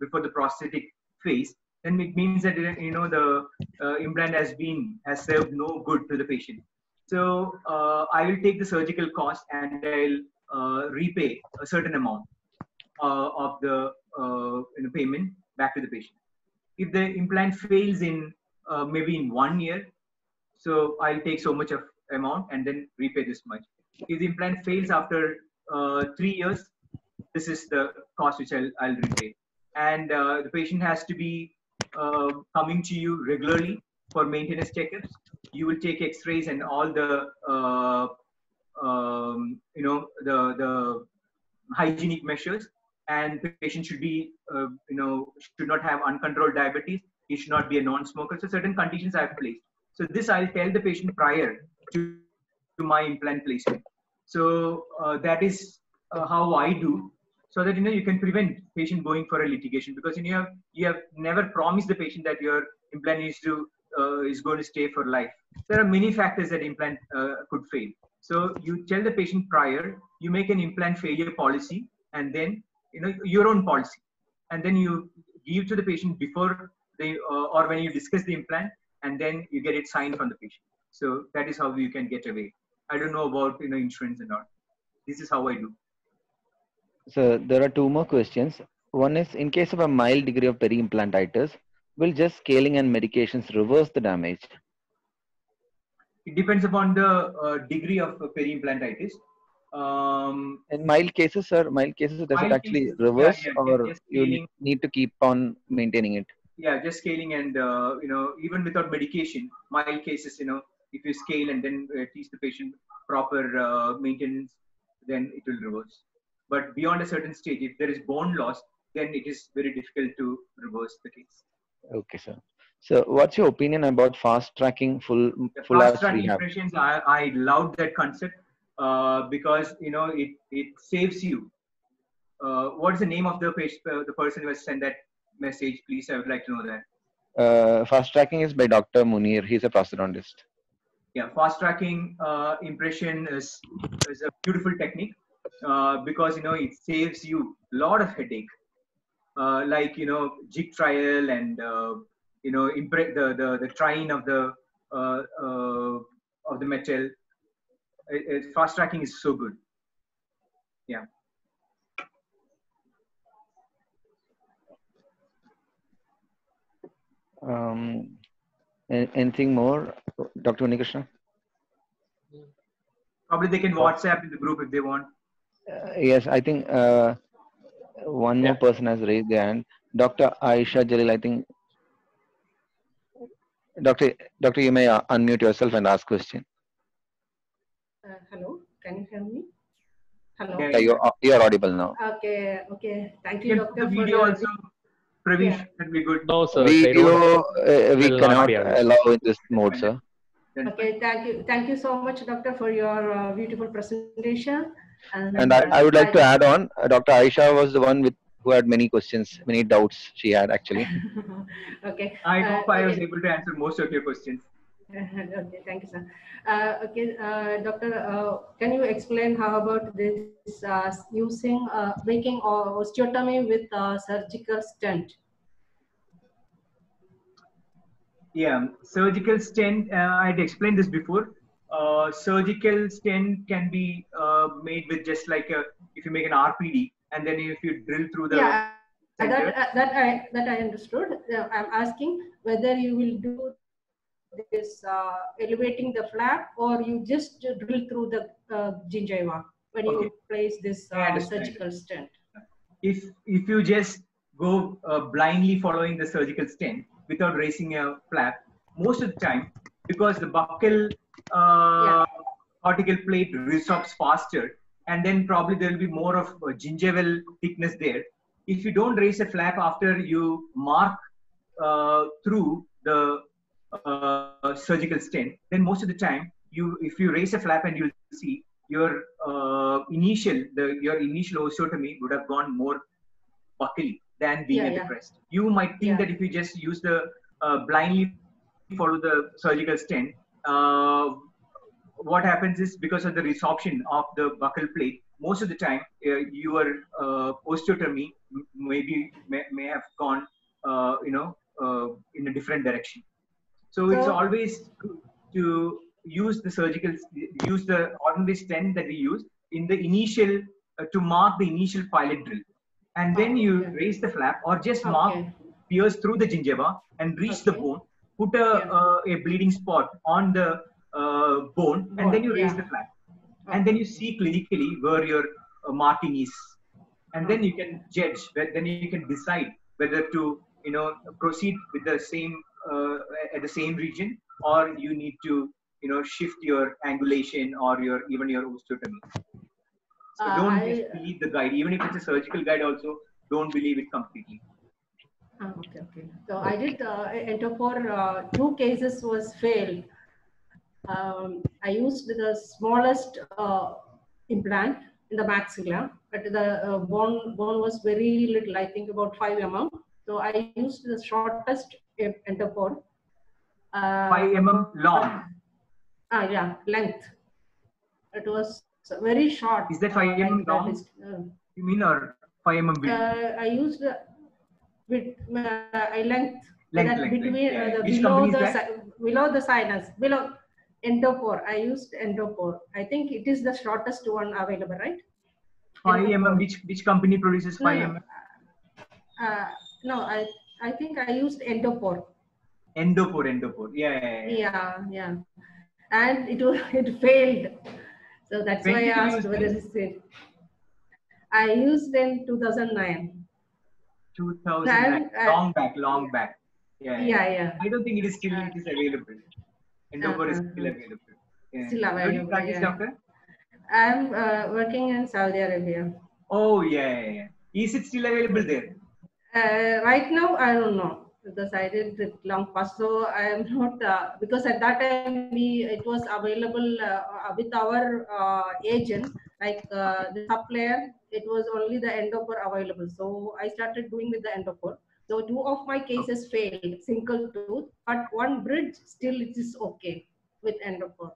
before the prosthetic phase, then it means that you know the uh, implant has been has served no good to the patient. So uh, I will take the surgical cost and I'll uh, repay a certain amount uh, of the uh, you know, payment back to the patient. If the implant fails in uh, maybe in one year, so I'll take so much of amount and then repay this much. If the implant fails after uh, three years, this is the cost which I'll, I'll repay. And uh, the patient has to be uh, coming to you regularly for maintenance checkups. You will take X-rays and all the uh, um, you know the the hygienic measures. And the patient should be uh, you know should not have uncontrolled diabetes. He should not be a non-smoker. So certain conditions I have placed. So this I'll tell the patient prior to, to my implant placement. So uh, that is uh, how I do, so that you know you can prevent patient going for a litigation because you know you have, you have never promised the patient that your implant is to uh, is going to stay for life. There are many factors that implant uh, could fail. So you tell the patient prior, you make an implant failure policy, and then you know your own policy, and then you give to the patient before they uh, or when you discuss the implant, and then you get it signed from the patient. So that is how you can get away. I don't know about you know insurance and all. This is how I do. So there are two more questions. One is in case of a mild degree of peri-implantitis, will just scaling and medications reverse the damage? It depends upon the uh, degree of peri-implantitis. Um, In mild cases, sir, mild cases, does it actually cases, reverse yeah, or you need to keep on maintaining it? yeah, just scaling and uh, you know even without medication, mild cases, you know, if you scale and then uh, teach the patient proper uh, maintenance, then it will reverse. But beyond a certain stage, if there is bone loss, then it is very difficult to reverse the case. Okay, sir. So what's your opinion about fast tracking full The full fast arch rehab? impressions, I, I love that concept uh, because you know it it saves you. Uh, what is the name of the patient, uh, the person who has sent that message? Please, I would like to know that. Uh, fast tracking is by Dr. Munir. He's a prosthodontist. yeah fast tracking uh, impression is is a beautiful technique uh, because you know it saves you a lot of headache. Uh, like you know jig trial and uh, you know impre- the, the the trying of the uh, uh, of the metal. It, it, fast tracking is so good. Yeah. Um, anything more, Dr. Unikrishna? probably they can whatsapp in the group if they want yes, I think uh, one more person has raised their hand. Dr. Aisha Jalil, I think. Doctor, Doctor, you may uh, unmute yourself and ask question. Uh, hello, can you hear me? Hello. Yeah, Yeah, you're, you're audible now. Okay, okay. Thank you you, can put the doctor. for video also Pravish Yeah. that'd be good No, sir. Video, uh, we cannot allow in this mode, sir. Okay, thank you, thank you so much, doctor, for your uh, beautiful presentation. And, And I, uh, I would like to add on, uh, Dr. Aisha was the one with who had many questions, many doubts she had actually. okay. i uh, hope i was okay. able to answer most of your questions okay, thank you, sir. Uh, okay, uh, doctor, uh, can you explain how about this uh, using uh, making uh, osteotomy with uh, surgical stent? Yeah, surgical stent. Uh, I had explained this before. Uh, surgical stent can be uh, made with just like a, if you make an RPD and then if you drill through the yeah, center. that, uh, that I that I understood. Uh, I'm asking whether you will do this uh, elevating the flap or you just drill through the uh, gingiva when Okay. you place this uh, surgical stent. if if you just go uh, blindly following the surgical stent without raising a flap, most of the time because the buccal uh, cortical plate resorbs faster, and then probably there will be more of uh, gingival thickness there. If you don't raise a flap after you mark uh, through the uh, surgical stent, then most of the time you if you raise a flap and you'll see your uh, initial the your initial osteotomy would have gone more buccally than being Yeah, at yeah. the crest. You might think Yeah. that if you just use the uh, blindly follow the surgical stent, uh, what happens is because of the resorption of the buccal plate, most of the time uh, your uh, osteotomy maybe may, may have gone, uh, you know, uh, in a different direction. So it's always to use the surgical, use the ordinary stent that we use in the initial, uh, to mark the initial pilot drill. And then you raise the flap or just mark, Okay. pierce through the gingiva and reach the bone, put a, Yeah. uh, a bleeding spot on the uh, bone, and then you raise yeah. the flap. And then you see clinically where your uh, marking is. And then you can judge, then you can decide whether to, you know, proceed with the same, uh, at the same region, or you need to, you know, shift your angulation or your, even your osteotomy. So Uh, don't I- just believe the guide, even if it's a surgical guide also, don't believe it completely. Ah, okay, okay. So I did uh, enter for uh, two cases was failed. Um, I used the smallest uh, implant in the maxilla, but the uh, bone bone was very little. I think about five mm. So I used the shortest e- endopore. Uh, 5 mm long. Ah, yeah, length. It was very short. Is that 5 uh, mm like long? uh, You mean or 5 mm width? uh, I used uh, with uh, length, Length, that length, between length, uh, the Which below the below the sinus below endopore. I used endopore. I think it is the shortest one available, right? 5 mm. Which which company produces 5 No, mm? Uh, no, I I think I used endopore. Endopore, endopore. Yeah, yeah, yeah. Yeah, yeah, and it was it failed. So that's When why I asked whether it's it. I used in 2009. 2000. And, uh, long back, long back. Yeah, yeah. Yeah. I don't think it is still it is available. Endopore is Uh-huh. still available. Yeah. Still Where do you available, practice? I'm uh, working in Saudi Arabia. Oh yeah, yeah, yeah. Is it still available there? Uh, right now, I don't know because I did it long past. So I am not uh, because at that time we it was available uh, with our uh, agent, like uh, the supplier. It was only the endopore available. So I started doing with the endopore. So two of my cases failed, single tooth, but one bridge still it is okay with endopore.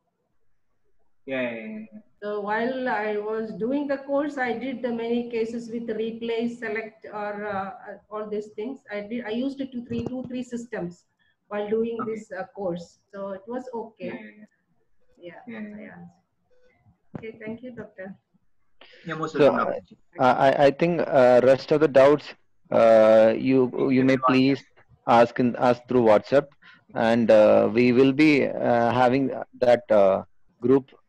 Yeah, yeah, yeah. So while I was doing the course, I did the many cases with replace, select, or uh, all these things. I did. I used it to three, two, three systems while doing Okay. this uh, course. So it was okay. yeah, Yeah. yeah, yeah. Yeah. Okay. Thank you, doctor. Yeah, most So, welcome, Doctor. I, I- I think uh, rest of the doubts uh, you you may please ask in, ask through WhatsApp, and uh, we will be uh, having that uh, group uh,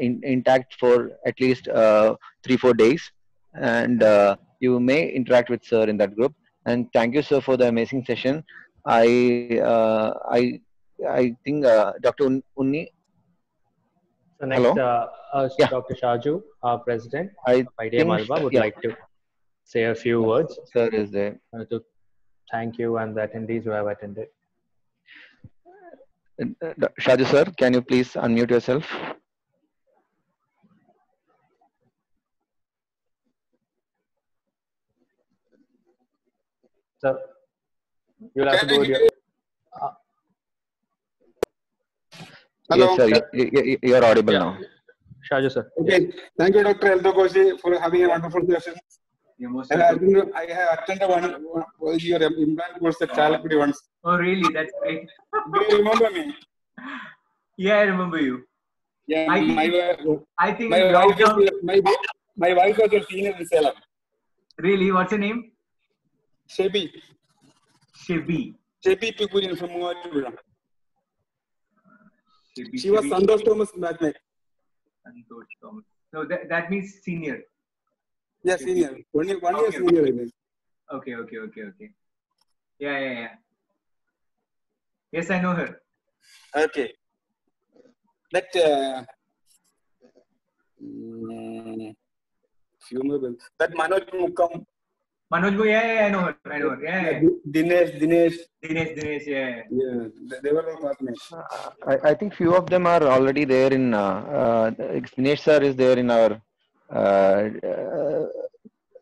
in, intact for at least uh, three four days, and uh, you may interact with sir in that group. And thank you sir for the amazing session. I uh, I I think uh, Dr. Unni, So next, Hello? uh, uh, Yeah. Dr. Shaju, our president I IDA Malabar, would yeah. like to say a few words sir is there. uh, to thank you and the attendees who have attended. Uh, uh, Shaju sir, can you please unmute yourself? So you'll have to Can go I to your, Hello. Yes, sir. You, you, you're audible Yeah. now. Shaju sir. Okay. Thank you, Dr. Eldo Koshy, for having a wonderful session. Yeah, most And I, welcome. think I have attended one, one your implant course at Chalakudy once. Oh, really? That's great. Do you remember me? Yeah, I remember you. Yeah, I think- my, wi- I think my wife lockdown, my, my wife was a senior in Salem. really, what's your name? Shebi. Shivi. Shebi Pigurin from. Shivi. She was. Santosh Thomas batchmate. Santosh Thomas. So that, that means senior. Yeah, senior. One year, one year Okay. senior. I. Okay, okay, okay, okay. Yeah, yeah, yeah. Yes, I know her. Okay. That uh, mm. That Manoj Mukam. Manoj, Bhai, yeah, yeah, I know her. I know her. Yeah, yeah. Dinesh, Dinesh. Dinesh, Dinesh, yeah. Yeah, they, they were my classmates. I, I think few of them are already there in. Uh, uh, Dinesh sir is there in our. Uh, uh,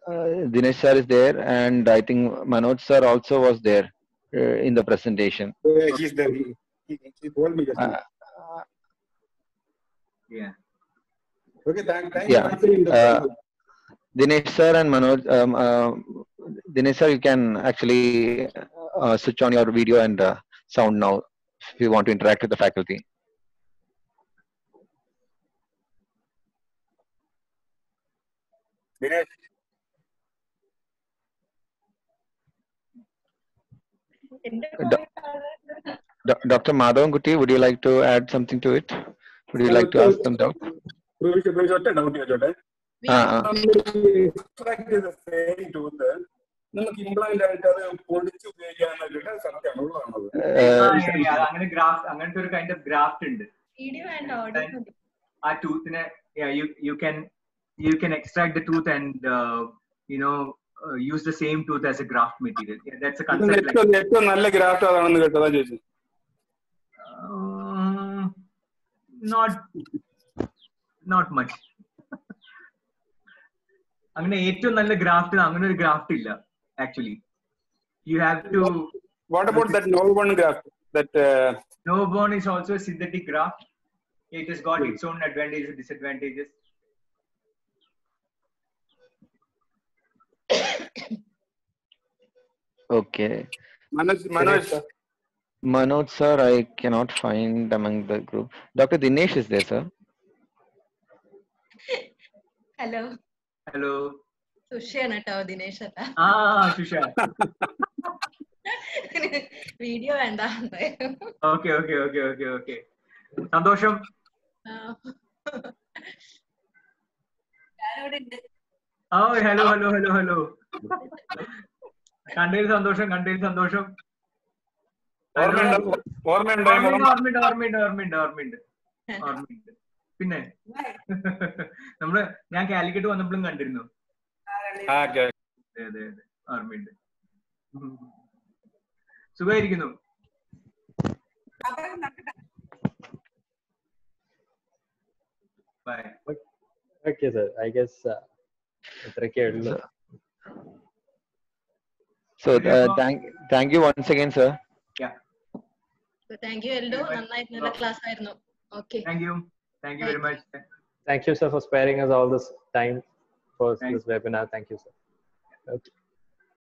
uh, Dinesh sir is there, and I think Manoj sir also was there uh, in the presentation. Yeah, he's there. He, he, he told me just now. Uh, Yeah. Okay, thank, thank yeah, Dinesh sir and Manoj, um, uh, Dinesh sir, you can actually uh, switch on your video and uh, sound now if you want to interact with the faculty. Dinesh, Do- Do- Dr. Madhavankuti, would you like to add something to it? Would you like to ask them doubt? Provision provision ഒറ്റ doubt ചോദിച്ചോട്ടെ ആ, ആ. Extract ചെയ്ത same tooth നമുക്ക് implant ആയിട്ട് അത് പൊടിച്ച് ഉപയോഗിക്കാന്നൊക്കെ സത്യമാണ് ഉള്ളതാണത് ആ, Uh, yeah, yeah. അങ്ങനെ ഗ്രാഫ്റ്റ് അങ്ങനത്തെ ഒരു കൈൻഡ് ഓഫ് ഗ്രാഫ്റ്റ് ഉണ്ട് Video and audio. ആ ടൂത്തിനെ U U can you can extract the tooth and you know use the same tooth as a graft material that's A ഇതിന് concept ഏറ്റവും ഏറ്റവും നല്ല ഗ്രാഫ്റ്റ് അതാണെന്ന് കേട്ടതാ ചോദിച്ചു not not much അങ്ങനെ ഏറ്റവും നല്ല ഗ്രാഫ്റ്റ് അങ്ങനെ ഒരു ഗ്രാഫ്റ്റ് ഇല്ല actually you have to What about that no one graph? That uh, no bone is also a synthetic graph it has got its own advantages and disadvantages Okay. Manoj, Manoj, Manoj, sir, I cannot find among the group. Dr. Dinesh is there, sir. hello സുഷയാണ് കേട്ടോ ദിനേശ് അല്ല shusha video വേണ്ട okay okay okay okay okay. സന്തോഷം. ഓ hello hello hello hello. കണ്ടതിൽ സന്തോഷം കണ്ടതിൽ സന്തോഷം. ഓർമ്മയുണ്ട്? ഓർമ്മയുണ്ട് ഓർമ്മയുണ്ട് ഓർമ്മയുണ്ട് ഓർമ്മയുണ്ട്. ഓർമ്മയുണ്ട്. പിന്നെ നമ്മൾ ഞാൻ കാലിക്കറ്റ് വന്നപ്പോഴും കണ്ടിരുന്നു. സുഖായിരിക്കുന്നു? ഓർമ്മയുണ്ട് സുഖമായിരിക്കുന്നു okay sir I saw once sir Eldho നന്നായിട്ടുള്ള class ആയിരുന്നു. Okay Thank you very much. Thank you, sir, for sparing us all this time for Thanks. this webinar. Thank you, sir. Okay.